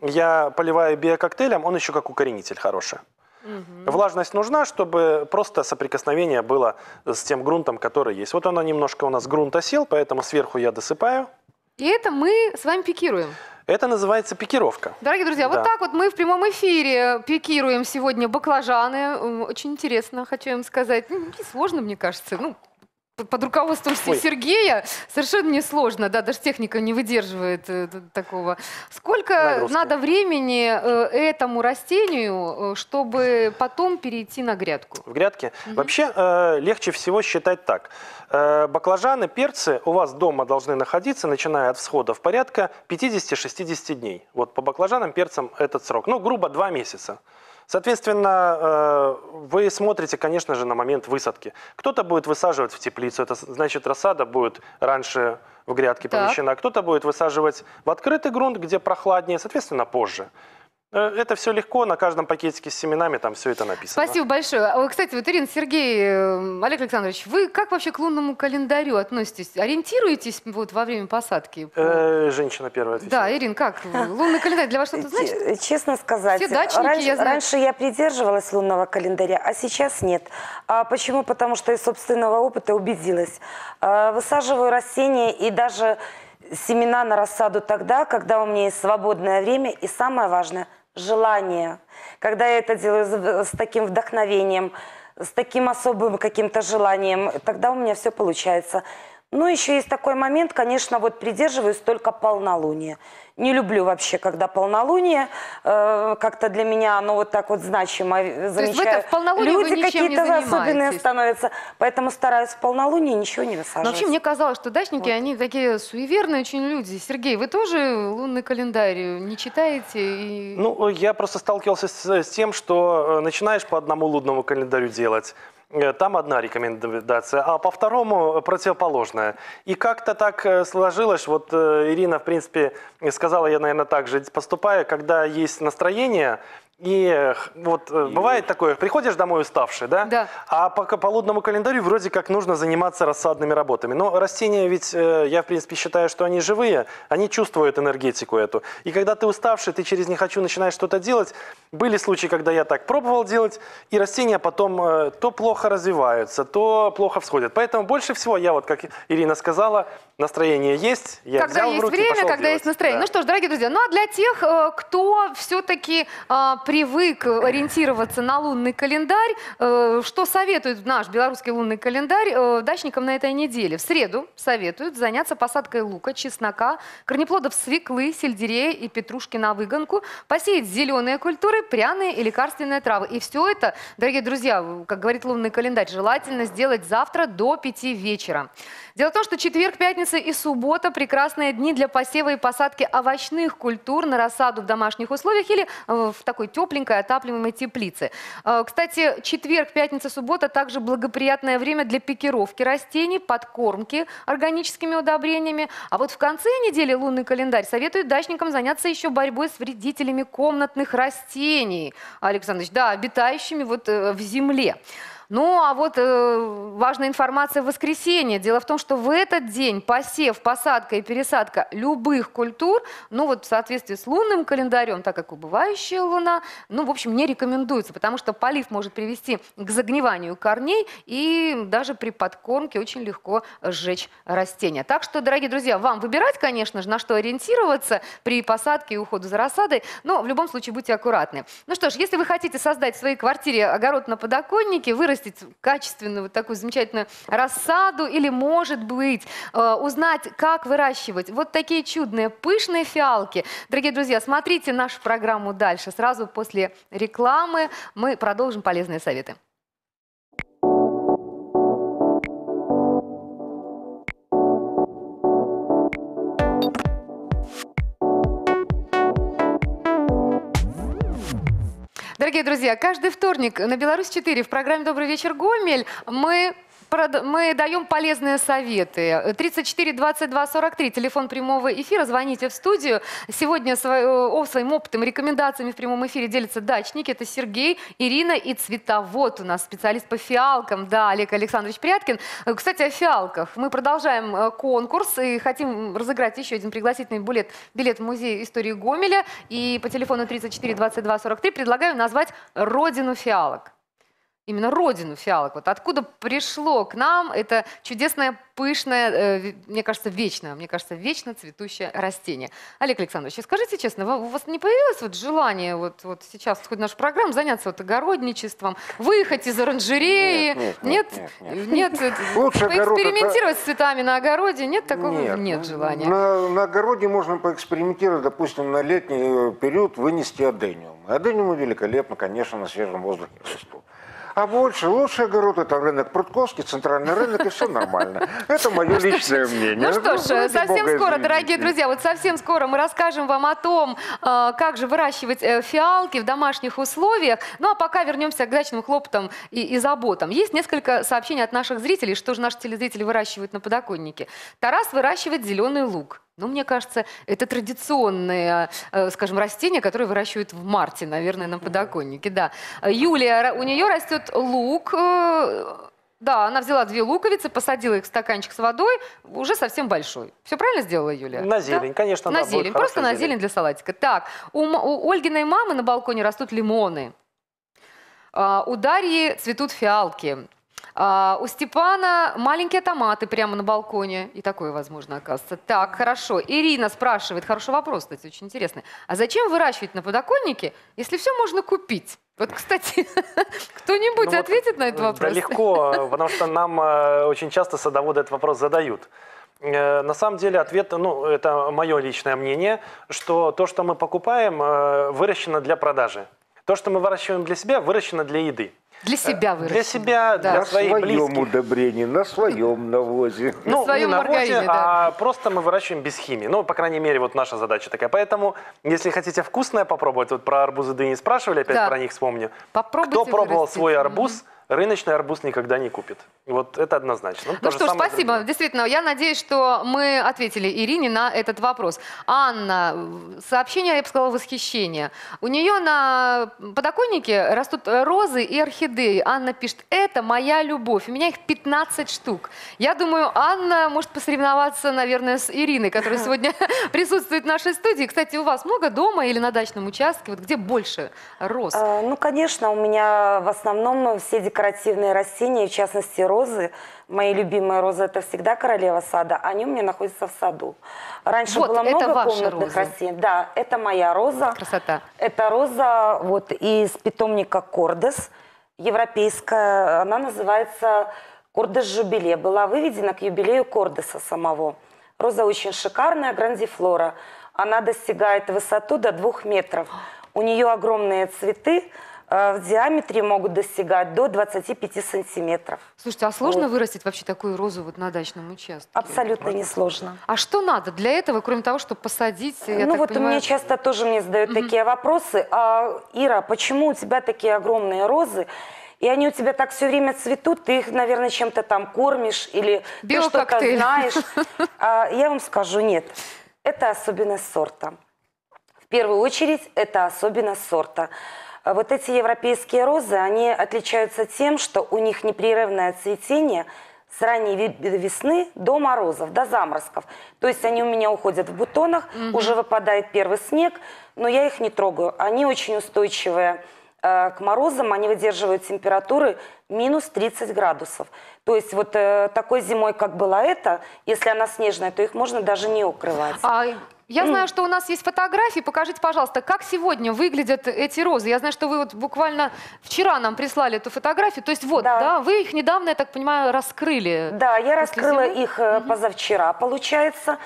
Я поливаю биококтейлем, он еще как укоренитель хороший. Влажность нужна, чтобы просто соприкосновение было с тем грунтом, который есть. Вот оно немножко у нас грунт осел, поэтому сверху я досыпаю. И это мы с вами пикируем. Это называется пикировка. Dорогие друзья, Да. вот так вот мы в прямом эфире пикируем сегодня баклажаны. Очень интересно, хочу им сказать. Ну, Не сложно, мне кажется. Ну, под руководством Ой. Сергея совершенно не сложно, да, даже техника не выдерживает э, такого. Сколько Нагрузки. надо времени э, этому растению, э, чтобы потом перейти на грядку? в грядке. Вообще э, легче всего считать так. Э, баклажаны, перцы у вас дома должны находиться, начиная от всходов, порядка 50-60 дней. Вот по баклажанам, перцам этот срок. Ну, грубо 2 месяца. Соответственно, э, вы смотрите, конечно же, на момент высадки. Кто-то будет высаживать в теплицу, это значит рассада будет раньше в грядке помещена. Кто-то будет высаживать в открытый грунт, где прохладнее, соответственно, позже. Э, Это все легко, на каждом пакетике с семенами там все это написано. Спасибо большое. А, Кстати, вот, Ирина, Сергей, э, Олег Александрович, вы как вообще к лунному календарю относитесь? Ориентируетесь вот во время посадки? Э, женщина первая отвечает. Да, Ирин, как? Лунный календарь для вас что-то значит? Ч- Честно сказать, Все дачники, раньше, я знаю. раньше я придерживалась лунного календаря, а сейчас нет. А почему? Потому что из собственного опыта убедилась. А, Высаживаю растения и даже семена на рассаду тогда, когда у меня есть свободное время и самое важное – желание. Когда я это делаю с- таким вдохновением, с таким особым каким-то желанием, тогда у меня все получается. Ну, еще есть такой момент, конечно, вот придерживаюсь только полнолуния. Не люблю вообще, когда полнолуние. Э, как-то для меня оно вот так вот значимо. э, в это- Замечаю. в полнолуние Люди какие-то особенные становятся. Поэтому стараюсь в полнолуние ничего не Но высаживать. вообще мне казалось, что дачники, они такие суеверные очень люди. Сергей, вы тоже лунный календарь не читаете? И... Ну, я просто сталкивался с, с тем, что э, начинаешь по одному лунному календарю делать. Э, Там одна рекомендация, а по второму противоположная. И как-то так э, сложилось, вот э, Ирина, в принципе, сказала, я, наверное, так же поступаю, когда есть настроение, и э, вот э, бывает такое, приходишь домой уставший, да? Да. А по, по лунному календарю вроде как нужно заниматься рассадными работами. Но растения ведь, э, я в принципе считаю, что они живые, они чувствуют энергетику эту. И когда ты уставший, ты через «не хочу» начинаешь что-то делать. Были случаи, когда я так пробовал делать, и растения потом то плохо развиваются, то плохо всходят. Поэтому больше всего я, вот как Ирина сказала, настроение есть, я когда взял в есть руки и время, пошел когда делать. есть настроение. Да. Ну что ж, дорогие друзья, ну а для тех, кто все-таки привык ориентироваться на лунный календарь, э, что советует наш белорусский лунный календарь э, дачникам на этой неделе? В среду советуют заняться посадкой лука, чеснока, корнеплодов свеклы, сельдерея и петрушки на выгонку, посеять зеленые культуры, пряные и лекарственные травы. И все это, дорогие друзья, как говорит лунный календарь, желательно сделать завтра до 5 вечера. Дело в том, что четверг, пятница и суббота – прекрасные дни для посева и посадки овощных культур на рассаду в домашних условиях или э, в такой тепленькой отапливаемой теплице. Э, кстати, четверг, пятница, суббота – также благоприятное время для пикировки растений, подкормки органическими удобрениями. А вот в конце недели лунный календарь советует дачникам заняться еще борьбой с вредителями комнатных растений. Александрович, да, обитающими вот э, в земле. Ну, а вот э, важная информация в воскресенье. Дело в том, что в этот день посев, посадка и пересадка любых культур, ну вот в соответствии с лунным календарем, так как убывающая луна, ну, в общем, не рекомендуется, потому что полив может привести к загниванию корней и даже при подкормке очень легко сжечь растения. Так что, дорогие друзья, вам выбирать, конечно же, на что ориентироваться при посадке и уходу за рассадой, но в любом случае будьте аккуратны. Ну что ж, если вы хотите создать в своей квартире огород на подоконнике, вырастить вырастить качественную вот такую замечательную рассаду или, может быть, э, узнать, как выращивать вот такие чудные пышные фиалки. Дорогие друзья, смотрите нашу программу дальше. Сразу после рекламы мы продолжим полезные советы. Дорогие друзья, каждый вторник на Беларусь-4 в программе «Добрый вечер, Гомель» мы мы даем полезные советы. 34 22 43, телефон прямого эфира. Звоните в студию. Сегодня о своим опытом, рекомендациями в прямом эфире делятся дачники. Это Сергей, Ирина и цветовод у нас, специалист по фиалкам. Да, Олег Александрович Пряткин. Кстати, о фиалках. Мы продолжаем э, конкурс и хотим разыграть еще один пригласительный билет, билет в музей истории Гомеля. И по телефону 34 22 43 предлагаю назвать родину фиалок именно родину фиалок. Вот откуда пришло к нам это чудесное, пышное, э, мне кажется, вечное, мне кажется, вечно цветущее растение. Олег Александрович, скажите честно, у вас не появилось вот желание вот, вот сейчас в ходе нашей программы заняться вот огородничеством, выехать из оранжереи? Нет, нет, нет, нет, нет. нет Лучше поэкспериментировать с цветами на огороде? Нет такого? Нет, нет желания. На, на огороде можно поэкспериментировать, допустим, на летний период вынести адениум. Адениумы великолепно, конечно, на свежем воздухе растут. А больше, лучший огород – это рынок Прудковский, центральный рынок, и все нормально. Это мое ну личное мнение. Ну что ж, совсем скоро, дорогие друзья, вот совсем скоро мы расскажем вам о том, э, как же выращивать э, фиалки в домашних условиях. Ну а пока вернемся к дачным хлопотам и, и заботам. Есть несколько сообщений от наших зрителей, что же наши телезрители выращивают на подоконнике. Тарас выращивает зеленый лук. Ну, мне кажется, это традиционное, э, скажем, растение, которое выращивают в марте, наверное, на подоконнике, да. Юлия, у нее растет лук, э, да, она взяла две луковицы, посадила их в стаканчик с водой, уже совсем большой. Все правильно сделала Юлия? На зелень, да? конечно, На да, зелень, просто на зелень для салатика. Так, у, у Ольгиной мамы на балконе растут лимоны. А, у Дарьи цветут фиалки. А, у Степана маленькие томаты прямо на балконе. И такое возможно, оказывается. Так, хорошо. Ирина спрашивает, хороший вопрос, кстати, очень интересный. А зачем выращивать на подоконнике, если все можно купить? Вот, кстати, кто-нибудь ну, ответит вот, на этот вопрос? Да, легко, потому что нам э, очень часто садоводы этот вопрос задают. Э, на самом деле ответ, ну, это мое личное мнение, что то, что мы покупаем, э, выращено для продажи. То, что мы выращиваем для себя, выращено для еды. Для себя выращено. Для себя, да. для на своих своем близких. удобрении, на своем навозе. Ну, на своем не навозе, маргарине, да. а просто мы выращиваем без химии. Ну, по крайней мере, вот наша задача такая. Поэтому, если хотите вкусное попробовать, вот про арбузы дыни спрашивали, опять да. про них вспомню. Попробуйте Кто пробовал вырастить. свой арбуз, mm-hmm рыночный арбуз никогда не купит. Вот это однозначно. Ну, ну что ж, спасибо. Другое. Действительно, я надеюсь, что мы ответили Ирине на этот вопрос. Анна, сообщение, я бы сказала, восхищение. У нее на подоконнике растут розы и орхидеи. Анна пишет, это моя любовь. У меня их 15 штук. Я думаю, Анна может посоревноваться, наверное, с Ириной, которая сегодня присутствует в нашей студии. Кстати, у вас много дома или на дачном участке? Вот где больше роз? А, ну, конечно, у меня в основном все декорации декоративные растения, в частности розы. Мои любимые розы – это всегда королева сада. Они у меня находятся в саду. Раньше Вот, было много комнатных роза. растений. Да, это моя роза. Красота. Это роза вот из питомника Кордес, европейская. Она называется Кордес Жубиле. Была выведена к юбилею Кордеса самого. Роза очень шикарная, грандифлора. Она достигает высоту до двух метров. У нее огромные цветы, в диаметре могут достигать до 25 сантиметров. Слушайте, а сложно вырастить вообще такую розу вот на дачном участке? Абсолютно несложно. А что надо для этого, кроме того, чтобы посадить? я ну вот понимаю, мне часто тоже мне задают такие вопросы. А, Ира, почему у тебя такие огромные розы? И они у тебя так все время цветут, ты их, наверное, чем-то там кормишь или ты что-то знаешь. А я вам скажу, нет. Это особенность сорта. В первую очередь, это особенность сорта. А Вот эти европейские розы, они отличаются тем, что у них непрерывное цветение с ранней весны до морозов, до заморозков. То есть они у меня уходят в бутонах, уже выпадает первый снег, но я их не трогаю. Они очень устойчивые э, к морозам, они выдерживают температуры минус 30 градусов. То есть вот э, такой зимой, как была эта, если она снежная, то их можно даже не укрывать. А я знаю, что у нас есть фотографии. Покажите, пожалуйста, как сегодня выглядят эти розы. Я знаю, что вы вот буквально вчера нам прислали эту фотографию. То есть вот, да, Да. вы их недавно, я так понимаю, раскрыли. Да, я раскрыла зимы? их э, позавчера, получается.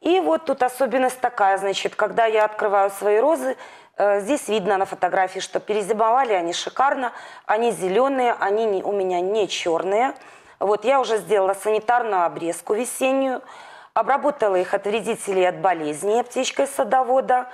И вот тут особенность такая, значит, когда я открываю свои розы, э, здесь видно на фотографии, что перезимовали они шикарно, они зеленые, они не- у меня не черные. Вот я уже сделала санитарную обрезку весеннюю, обработала их от вредителей от болезней аптечкой садовода.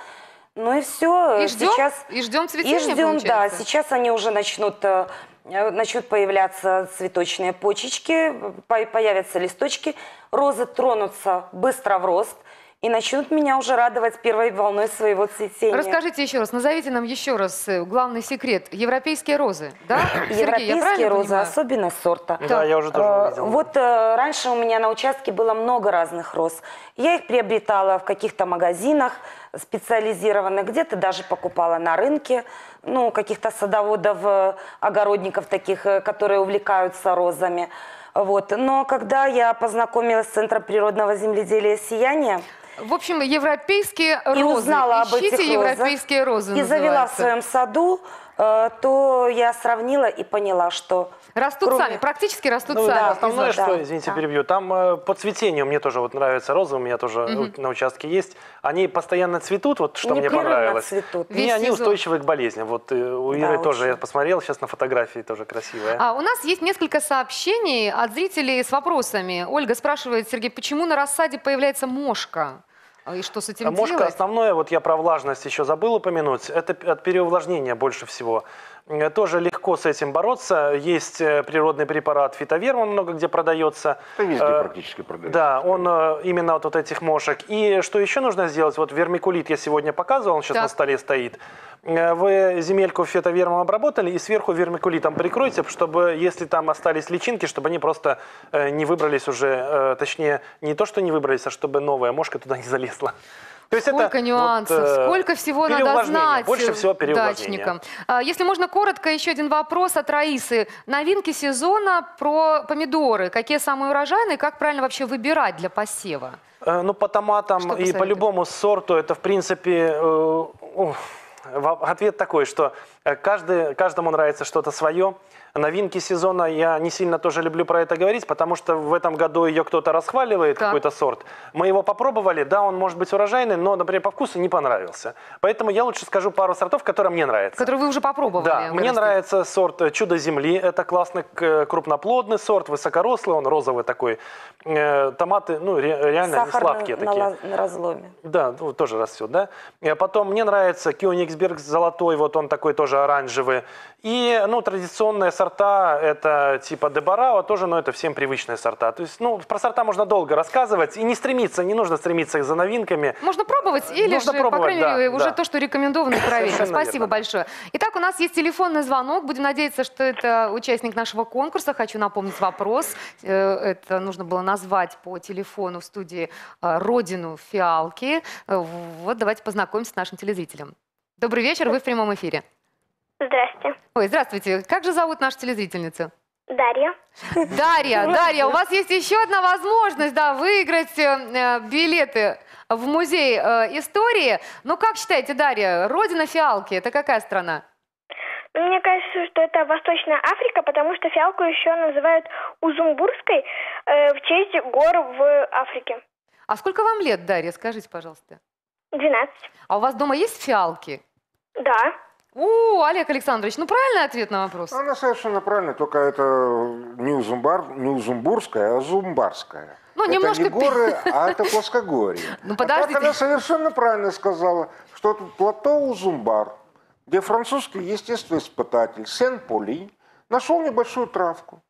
Ну и все. И ждем, Сейчас... и ждем цветения, И ждем, да. получается? Сейчас они уже начнут, э, э, начнут появляться цветочные почечки, по- появятся листочки, розы тронутся быстро в рост и начнут меня уже радовать первой волной своего цветения. Расскажите еще раз, назовите нам еще раз э, главный секрет. Европейские розы, да? Сергей, Европейские розы, понимаю? особенно сорта. Да, я уже тоже Э, увидел. Вот э, раньше у меня на участке было много разных роз. Я их приобретала в каких-то магазинах специализированных, где-то даже покупала на рынке, ну, каких-то садоводов, огородников таких, которые увлекаются розами. Вот. Но когда я познакомилась с Центром природного земледелия «Сияние», В общем, европейские и розы. узнала об Ищите этих розах, европейские розы. и завела в называется. своем саду, э, то я сравнила и поняла, что Растут кроме- сами, практически растут Ну, сами. да, основное, да, что, извините, да. перебью, там э, по цветению мне тоже вот нравятся розы, у меня тоже э, на участке есть. Они постоянно цветут, вот что мне понравилось. цветут. И Весь они сезон. устойчивы к болезням. Вот э, у Да, Иры тоже, очень. я посмотрел сейчас на фотографии, тоже красивая. А у нас есть несколько сообщений от зрителей с вопросами. Ольга спрашивает, Сергей, почему на рассаде появляется мошка? А И что с этим Мошка делать? основное, вот я про влажность еще забыл упомянуть, это от переувлажнения больше всего. Э, Тоже легко с этим бороться. Есть э, природный препарат фитоверм, он много где продается. Это везде Э, практически продается. Да, он э, именно вот, вот этих мошек. И что еще нужно сделать? Вот вермикулит я сегодня показывал, он сейчас Так. на столе стоит. Вы земельку фитовермом обработали и сверху вермикулитом прикройте, чтобы, если там остались личинки, чтобы они просто э, не выбрались уже, э, точнее, не то, что не выбрались, а чтобы новая мошка туда не залезла. То есть Сколько это вот, нюансов, э, сколько всего надо знать Больше всего дачникам. А, Если можно коротко, еще один вопрос от Раисы. Новинки сезона про помидоры. Какие самые урожайные, как правильно вообще выбирать для посева? Э, Ну, по томатам Что и по любому сорту это, в принципе, э, ответ такой, что э, каждый, каждому нравится что-то свое. Новинки сезона я не сильно тоже люблю про это говорить, потому что в этом году ее кто-то расхваливает, какой-то сорт. Мы его попробовали, да, он может быть урожайный, но, например, по вкусу не понравился. Поэтому я лучше скажу пару сортов, которые мне нравятся. Которые вы уже попробовали Да, мне вырастить? нравится сорт э, «Чудо земли». Это классный к- крупноплодный сорт, высокорослый, он розовый такой. Э, Томаты, ну, ре- реально Сахар сладкие на, такие. на разломе. Да, ну, тоже растет, да. Э, Потом мне нравится Кёнигсберг золотой, вот он такой тоже оранжевый. И, ну, традиционные сорта, это типа Дебарао, тоже, но это всем привычные сорта. То есть, ну, про сорта можно долго рассказывать и не стремиться, не нужно стремиться их за новинками. Можно пробовать или Можно же, по пробовать, крайней мере, да, уже да. то, что рекомендовано. Совершенно Спасибо верно. большое. Итак, у нас есть телефонный звонок. Будем надеяться, что это участник нашего конкурса. Хочу напомнить вопрос. Э, Это нужно было назвать по телефону в студии э, родину фиалки. Э, Вот давайте познакомимся с нашим телезрителем. Добрый вечер, вы в прямом эфире. Здрасте. Ой, здравствуйте. Как же зовут нашу телезрительницу? Дарья. Дарья, Дарья, у вас есть еще одна возможность, да, выиграть э, э, билеты в музей э, истории. Ну, как считаете, Дарья, родина фиалки – это какая страна? Мне кажется, что это Восточная Африка, потому что фиалку еще называют Узумбурской э, в честь гор в Африке. А сколько вам лет, Дарья, скажите, пожалуйста? 12. А у вас дома есть фиалки? Да. О, Олег Александрович, ну правильный ответ на вопрос. Она совершенно правильно, только это не, Узумбар, не Узумбурская, а Зумбарская. Ну, это немножко не горы, а это плоскогорье. Ну, А так она совершенно правильно сказала, что тут плато Узумбар, где французский естествоиспытатель Сен-Поли нашел небольшую травку.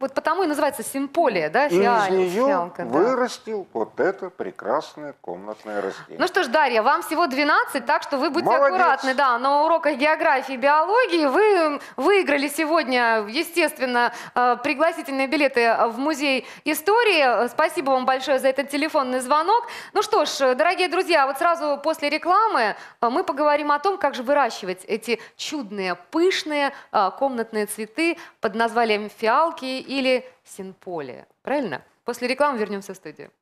Вот потому и называется симполия, да, И из нее фиалка, да. вырастил вот это прекрасное комнатное растение. Ну что ж, Дарья, вам всего 12, так что вы будьте Молодец. аккуратны. Да, на уроках географии и биологии вы выиграли сегодня, естественно, э, пригласительные билеты в музей истории. Спасибо вам большое за этот телефонный звонок. Ну что ж, дорогие друзья, вот сразу после рекламы э, мы поговорим о том, как же выращивать эти чудные, пышные э, комнатные цветы под названием фиалки или синполия. Правильно? После рекламы вернемся в студию.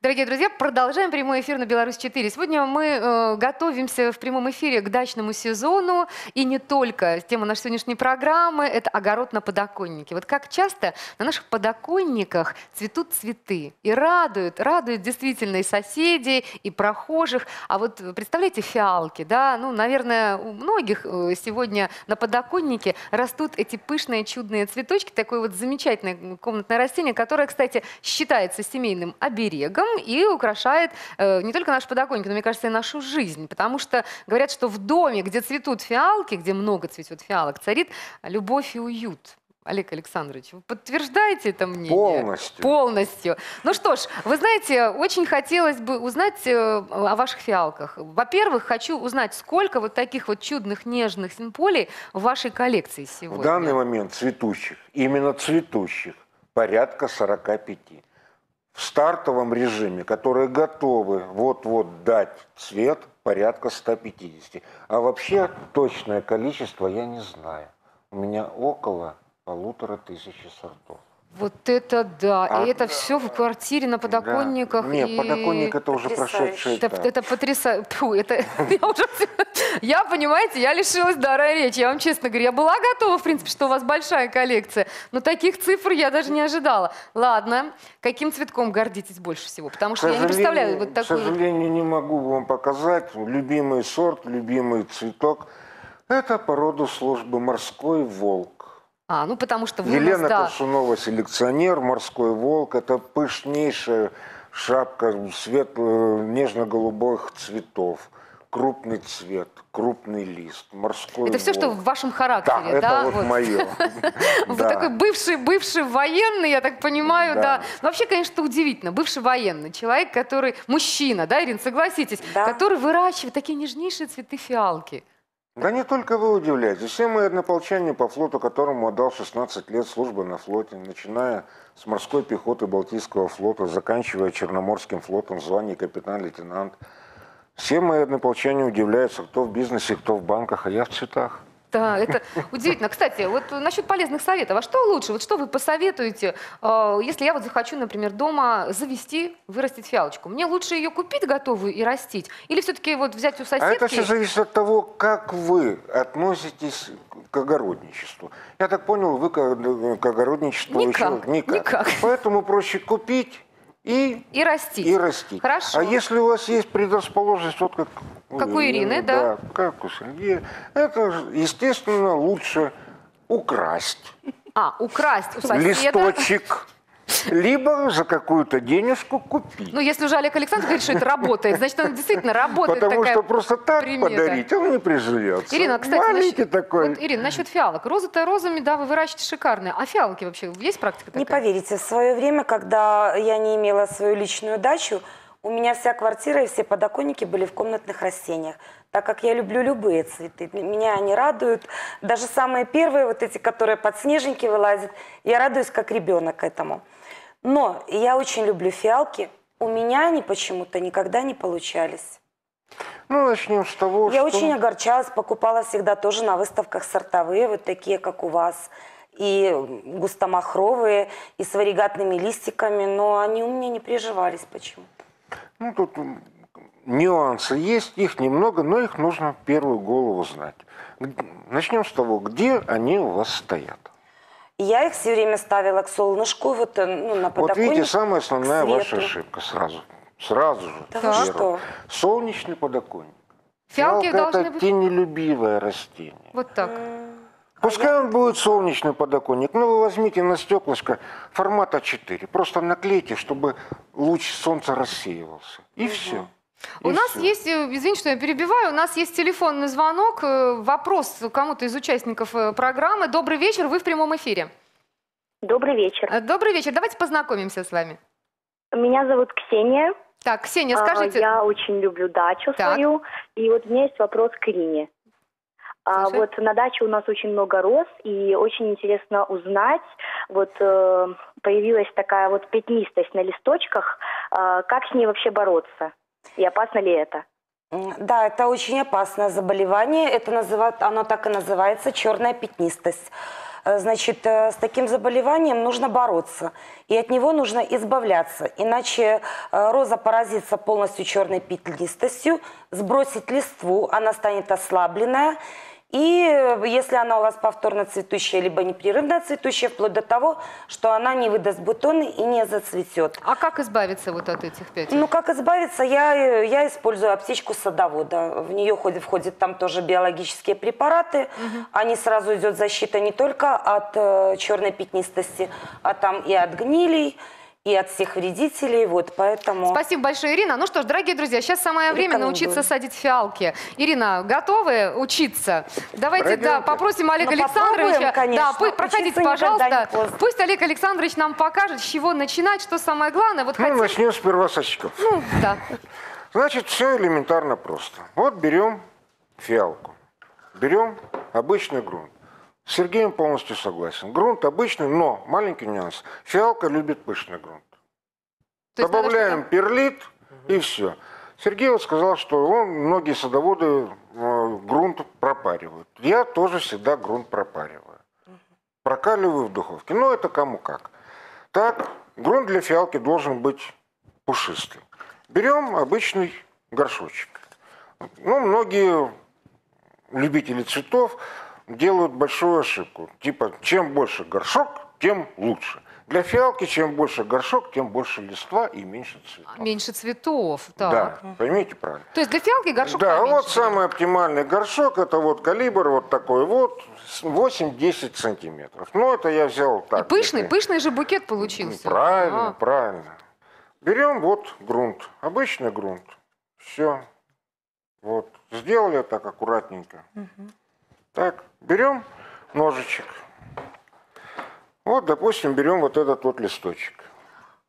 Дорогие друзья, продолжаем прямой эфир на Беларусь-4. Сегодня мы э, готовимся в прямом эфире к дачному сезону. И не только. Тема нашей сегодняшней программы – это огород на подоконнике. Вот как часто на наших подоконниках цветут цветы. И радуют, радуют действительно и соседей, и прохожих. А вот представляете, фиалки, да? Ну, наверное, у многих э, сегодня на подоконнике растут эти пышные чудные цветочки. Такое вот замечательное комнатное растение, которое, кстати, считается семейным оберегом и украшает э, не только наш подоконник, но, мне кажется, и нашу жизнь. Потому что говорят, что в доме, где цветут фиалки, где много цветет фиалок, царит любовь и уют. Олег Александрович, вы подтверждаете это мнение? Полностью. Полностью. Ну что ж, вы знаете, очень хотелось бы узнать э, о ваших фиалках. Во-первых, хочу узнать, сколько вот таких вот чудных нежных симполей в вашей коллекции сегодня. В данный момент цветущих, именно цветущих, порядка 45. В стартовом режиме, которые готовы вот-вот дать цвет, порядка 150. А вообще точное количество я не знаю. У меня около полутора тысячи сортов. Вот это да. А, и это все в квартире на подоконниках. Да. Нет, и... подоконник это уже прошедший Это, это потрясающе. Это я уже... Я, понимаете, я лишилась дара речи. Я вам честно говорю, я была готова, в принципе, что у вас большая коллекция, но таких цифр я даже не ожидала. Ладно, каким цветком гордитесь больше всего? Потому К что я не представляю вот К такую... вот- сожалению, не могу вам показать. Любимый сорт, любимый цветок. Это породу службы «Морской волк». А, ну потому что вы нас, Елена да, Коршунова, селекционер, «Морской волк». Это пышнейшая шапка светло нежно-голубых цветов. Крупный цвет, крупный лист, морской Это все, что волк. в вашем Да, характере, это да? вот, мое. Вы Да. такой бывший, бывший военный, я так понимаю, да. Да. Вообще, конечно, удивительно. Бывший военный человек, который мужчина, да, Ирина, согласитесь, Да. который выращивает такие нежнейшие цветы фиалки. Да не только вы удивляетесь. Все мои однополчане по флоту, которому отдал 16 лет службы на флоте, начиная с морской пехоты Балтийского флота, заканчивая Черноморским флотом, звание капитан-лейтенант. Все мои однополчане удивляются, кто в бизнесе, кто в банках, а я в цветах. Да, это удивительно. Кстати, вот насчет полезных советов. А что лучше? Вот что вы посоветуете, э, если я вот захочу, например, дома завести, вырастить фиалочку? Мне лучше ее купить готовую и растить? Или все-таки вот взять у А это все соседки? зависит от того, как вы относитесь к огородничеству. Я так понял, вы к, к огородничеству Никак, еще никак. никак. Поэтому проще купить и И растить. и растить. Хорошо. А если у вас есть предрасположенность, вот как, Как у Ирины, да. как у Сергея, это, естественно, лучше украсть А, украсть у соседа. листочек, либо за какую-то денежку купить. Ну, если уже Олег Александрович говорит, что это работает, значит, он действительно работает. Потому такая что просто так примета. подарить он не приживется. Ирина, кстати, Маленький насчет- такой. Вот, Ирина, насчет фиалок. Розы-то розами, да, вы выращиваете шикарные. А фиалки вообще есть практика такая? Не поверите, в свое время, когда я не имела свою личную дачу, у у меня вся квартира и все подоконники были в комнатных растениях, так как я люблю любые цветы. Меня они радуют. Даже самые первые, вот эти, которые подснежники вылазят, я радуюсь как ребенок этому. Но я очень люблю фиалки. У меня они почему-то никогда не получались. Ну, начнем с того, Я что... очень огорчалась, покупала всегда тоже на выставках сортовые, вот такие, как у вас. И густомахровые, и с варигатными листиками, но они у меня не приживались почему-то. Ну, тут нюансы есть, их немного, но их нужно в первую голову знать. Начнем с того, где они у вас стоят. И я их все время ставила к солнышку, вот э, ну, на Вот подоконник. видите, самая основная ваша ошибка сразу. Сразу же. Да что? Солнечный подоконник. Фиалки Фиалка должны это быть... тенелюбивое растение. Вот так. Пускай он будет солнечный подоконник, но вы возьмите на стеклышко формат А4. Просто наклейте, чтобы луч солнца рассеивался. И все. У нас есть, э, извините, что я перебиваю, у нас есть телефонный звонок, э, вопрос кому-то из участников э, программы. Добрый вечер, вы в прямом эфире. Добрый вечер. Э, Добрый вечер, давайте познакомимся с вами. Меня зовут Ксения. Так, Ксения, А, скажите, Я очень люблю дачу Так. свою. И вот у меня есть вопрос к Ирине. А, вот на даче у нас очень много роз, и очень интересно узнать, вот э, появилась такая вот пятнистость на листочках, а, как с ней вообще бороться? И опасно ли это? Да, это очень опасное заболевание. Это называют, оно так и называется черная пятнистость. Э, Значит, э, с таким заболеванием нужно бороться, и от него нужно избавляться. Иначе э, роза поразится полностью черной пятнистостью, сбросит листву, она станет ослабленная. И э, если она у вас повторно цветущая, либо непрерывно цветущая, вплоть до того, что она не выдаст бутоны и не зацветет. а как избавиться вот от этих пятен? Ну, как избавиться, я, э, я использую аптечку садовода. В нее входит, входят там тоже биологические препараты. Они сразу идет защита не только от э, черной пятнистости, а там и от гнилей, и от всех вредителей. Вот, поэтому... Спасибо большое, Ирина. Ну что ж, дорогие друзья, сейчас самое время Рекомендую. научиться садить фиалки. Ирина, готовы учиться? Давайте, да, попросим Олега Ну, Александровича. конечно. Да, пусть- проходите, пожалуйста. Пусть Олег Александрович нам покажет, с чего начинать, что самое главное. Вот Ну, хотим- начнем сперва с очков. Ну, да. Значит, все элементарно просто. Вот берем фиалку, берем обычный грунт. С Сергеем полностью согласен. Грунт обычный, но маленький нюанс. Фиалка любит пышный грунт. То есть надо Добавляем перлит и все. Сергей вот сказал, что он, многие садоводы э, грунт пропаривают. Я тоже всегда грунт пропариваю. Прокаливаю в духовке. Ну, это кому как. Так, грунт для фиалки должен быть пушистый. Берем обычный горшочек. Ну, многие любители цветов делают большую ошибку. Типа, чем больше горшок, тем лучше. Для фиалки, чем больше горшок, тем больше листва и меньше цветов. Меньше цветов. Так. Да, поймите правильно. То есть для фиалки горшок Да, поменьше. вот самый оптимальный горшок, это вот калибр вот такой вот, с 8-10 сантиметров. Ну, это я взял И так. пышный, если- пышный же букет получился. Правильно, А. правильно. Берем вот грунт, обычный грунт. Все. Вот. Сделали так аккуратненько. Так, берем ножичек. Вот, допустим, берем вот этот вот листочек.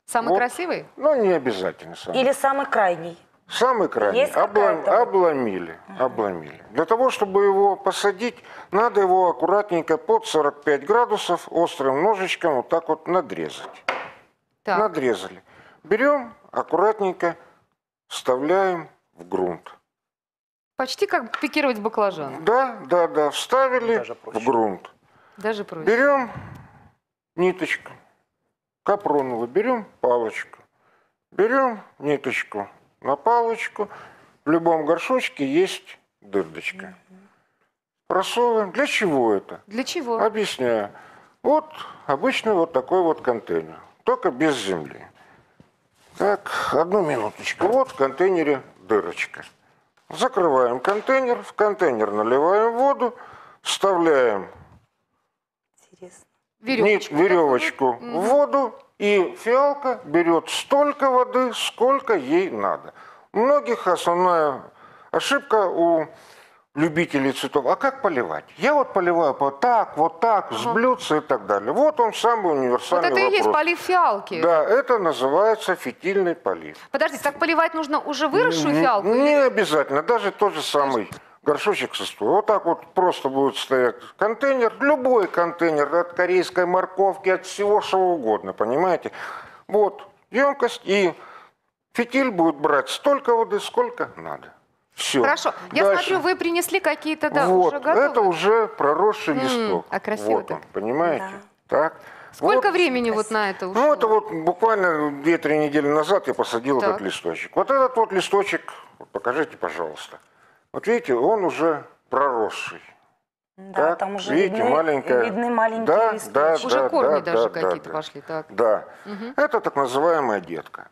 Самый Вот. красивый? Ну, не обязательно самый. Или самый крайний. Самый крайний. Есть Облом- обломили. Обломили. Для того, чтобы его посадить, надо его аккуратненько под 45 градусов острым ножичком вот так вот надрезать. Так. Надрезали. Берем, аккуратненько вставляем в грунт. Почти как пикировать баклажан. Да, да, да, вставили в грунт. Даже проще. Берем ниточку капроновую, берем палочку. Берем ниточку на палочку. В любом горшочке есть дырочка. Просовываем. Для чего это? Для чего? Объясняю. Вот обычный вот такой вот контейнер, только без земли. Так, одну минуточку. Вот в контейнере дырочка. Закрываем контейнер, в контейнер наливаем воду, вставляем Интересно. Веревочку. нит- веревочку в воду, и фиалка берет столько воды, сколько ей надо. У многих основная ошибка у любителей цветов. А как поливать? Я вот поливаю вот так, вот так, с блюдца и так далее. Вот он самый Вот универсальный это и есть вопрос. полив фиалки. Да, это называется фитильный полив. Подождите, так поливать нужно уже выросшую Н- фиалку? Не или- обязательно, даже тот же самый горшочек со стула. Вот так вот просто будет стоять контейнер, любой контейнер, от корейской морковки, от всего чего угодно, понимаете? Вот, емкость, и фитиль будет брать столько воды, сколько надо. Все. Хорошо. Я смотрю, вы принесли какие-то, да, вот, уже готовые. это уже проросший листок. а красиво вот так. он, понимаете? Так. Сколько Вот. времени вот на это ушло? Ну, это вот буквально 2-3 недели назад я посадил Так. этот листочек. Вот этот вот листочек, вот покажите, пожалуйста. Вот видите, он уже проросший. Да, Так, там уже видите, видны, маленькая. видны маленькие Да, листочки. да, Уже да, корни да, даже да, какие-то да. пошли, так. Да. Это так называемая детка.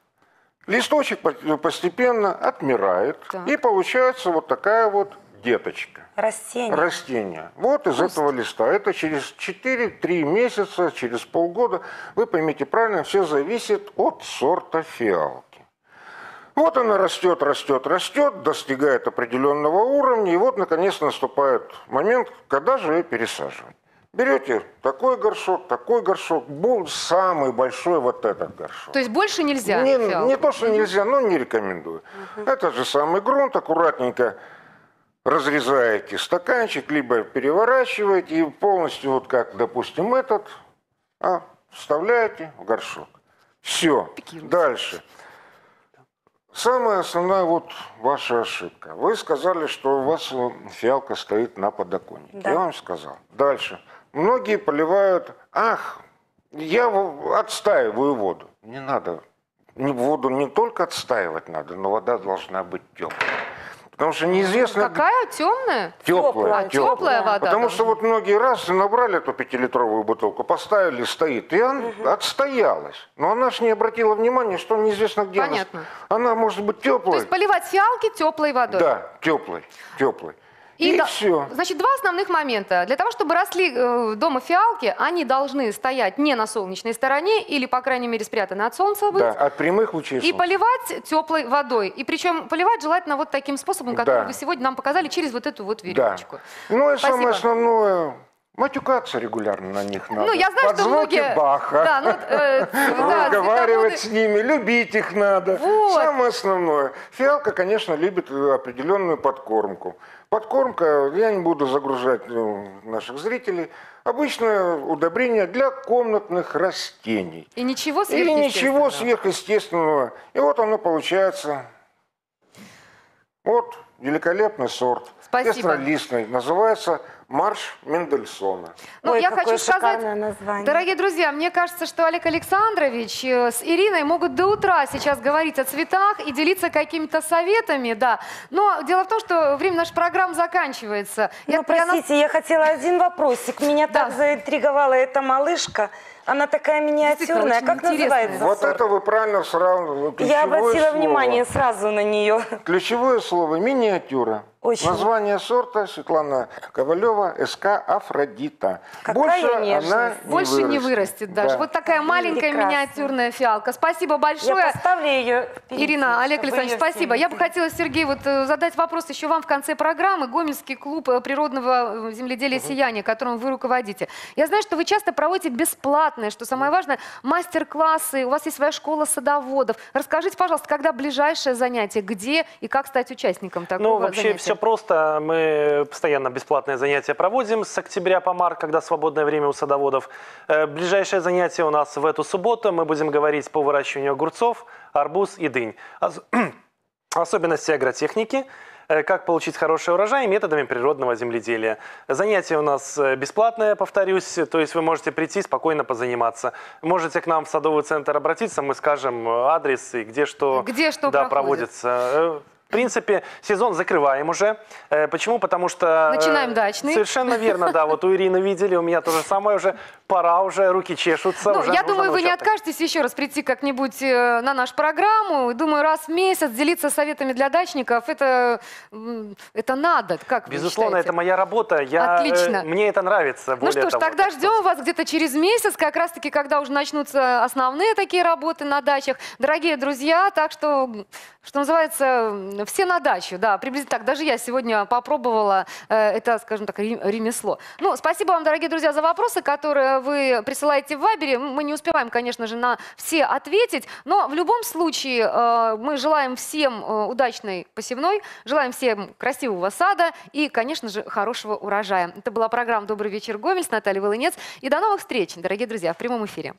Листочек по- постепенно отмирает, Так. и получается вот такая вот деточка. Растения. Растение. Вот из этого листа. Это через 4-3 месяца, через полгода. Вы поймите правильно, все зависит от сорта фиалки. Вот она растет, растет, растет, достигает определенного уровня, и вот наконец наступает момент, когда же ее пересаживать. Берете такой горшок, такой горшок, самый большой вот этот горшок. То есть больше нельзя Не, фиалку? не то, что нельзя, но не рекомендую. Этот же самый грунт аккуратненько разрезаете стаканчик, либо переворачиваете и полностью, вот как, допустим, этот, а, вставляете в горшок. Все. Дальше. Самая основная вот ваша ошибка. Вы сказали, что у вас э, фиалка стоит на подоконнике. Да. Я вам сказал. Дальше. Многие поливают, ах, я отстаиваю воду. Не надо. Воду не только отстаивать надо, но вода должна быть теплой. Потому что неизвестно... Какая темная? Теплая, А, теплая вода Потому что вот многие раз набрали эту пятилитровую бутылку, поставили, стоит, и она отстоялась. Но она ж не обратила внимания, что неизвестно где она. Понятно. Она может быть То теплой. есть поливать фиалки теплой водой? Да, теплой, теплой. И, да- все. Значит, два основных момента. Для того, чтобы росли э, дома фиалки, они должны стоять не на солнечной стороне или, по крайней мере, спрятаны от солнца быть. Да, от прямых лучей И солнца. поливать теплой водой. И причем поливать желательно вот таким способом, который Да. вы сегодня нам показали, через вот эту вот Да. веревочку. Ну и Спасибо. самое основное, матюкаться регулярно на них надо. Ну, я знаю, Под что многие... Баха. Да, ну, э, да, разговаривать цветоводы- с ними, любить их надо. Вот. Самое основное. Фиалка, конечно, любит э, определенную подкормку. Подкормка, я не буду загружать э, наших зрителей, обычное удобрение для комнатных растений. И ничего сверхъестественного. ничего сверхъестественного. И вот оно получается. Вот великолепный сорт. Спасибо. Пестролистный. Называется марш Мендельсона. Ну, Ой, я какое хочу сказать, название. дорогие друзья, мне кажется, что Олег Александрович э, с Ириной могут до утра сейчас говорить о цветах и делиться какими-то советами, да. Но дело в том, что время нашей программы заканчивается. Ну, Я- я нас- простите, я хотела один вопросик. Меня Да. так заинтриговала эта малышка. Она такая миниатюрная. Как интересная. называется Вот это вы правильно сразу. Я обратила слово. внимание сразу на нее. Ключевое слово миниатюра. Очень. Название сорта Светлана Ковалева СК Афродита. Какая Больше нежность. она не Больше не вырастет. вырастет даже. Да. Вот такая маленькая Прекрасно. миниатюрная фиалка. Спасибо Я большое. поставлю ее впереди, Ирина, Олег Александрович, спасибо. Я бы хотела, Сергей, вот э, задать вопрос еще вам в конце программы. Гомельский клуб э, природного э, земледелия «Сияние», которым вы руководите. Я знаю, что вы часто проводите бесплатные, что самое важное, мастер-классы, у вас есть своя школа садоводов. Расскажите, пожалуйста, когда ближайшее занятие, где и как стать участником такого Ну, вообще занятия? все просто. Мы постоянно бесплатные занятия проводим с октября по март, когда свободное время у садоводов. Э, Ближайшее занятие у нас в эту субботу. Мы будем говорить по выращиванию огурцов, арбуз и дынь. Ос- Особенности агротехники, э, как получить хороший урожай методами природного земледелия. Занятие у нас э, бесплатное, повторюсь, то есть вы можете прийти спокойно позаниматься. Можете к нам в садовый центр обратиться, мы скажем адрес и где что, Где что да, проходит. проводится. В принципе, сезон закрываем уже. Э, Почему? Потому что... э, Начинаем дачный. Совершенно верно, да. Вот у Ирины видели, у меня то же самое уже. пора уже, руки чешутся. Ну, я думаю, вы не откажетесь еще раз прийти как-нибудь э, на нашу программу. Думаю, раз в месяц делиться советами для дачников, это, это надо. Как Безусловно, это моя работа. Я, Отлично. мне это нравится. Ну что ж, того. тогда ждем вас где-то через месяц, как раз-таки, когда уже начнутся основные такие работы на дачах. Дорогие друзья, так что, что называется, все на дачу, да, приблизительно так. Даже я сегодня попробовала э, это, скажем так, ре- ремесло. Ну, спасибо вам, дорогие друзья, за вопросы, которые вы присылаете в Вайбере. Мы не успеваем, конечно же, на все ответить, но в любом случае э, мы желаем всем э, удачной посевной, желаем всем красивого сада и, конечно же, хорошего урожая. Это была программа «Добрый вечер, Гомель» с Натальей Волынец. И до новых встреч, дорогие друзья, в прямом эфире.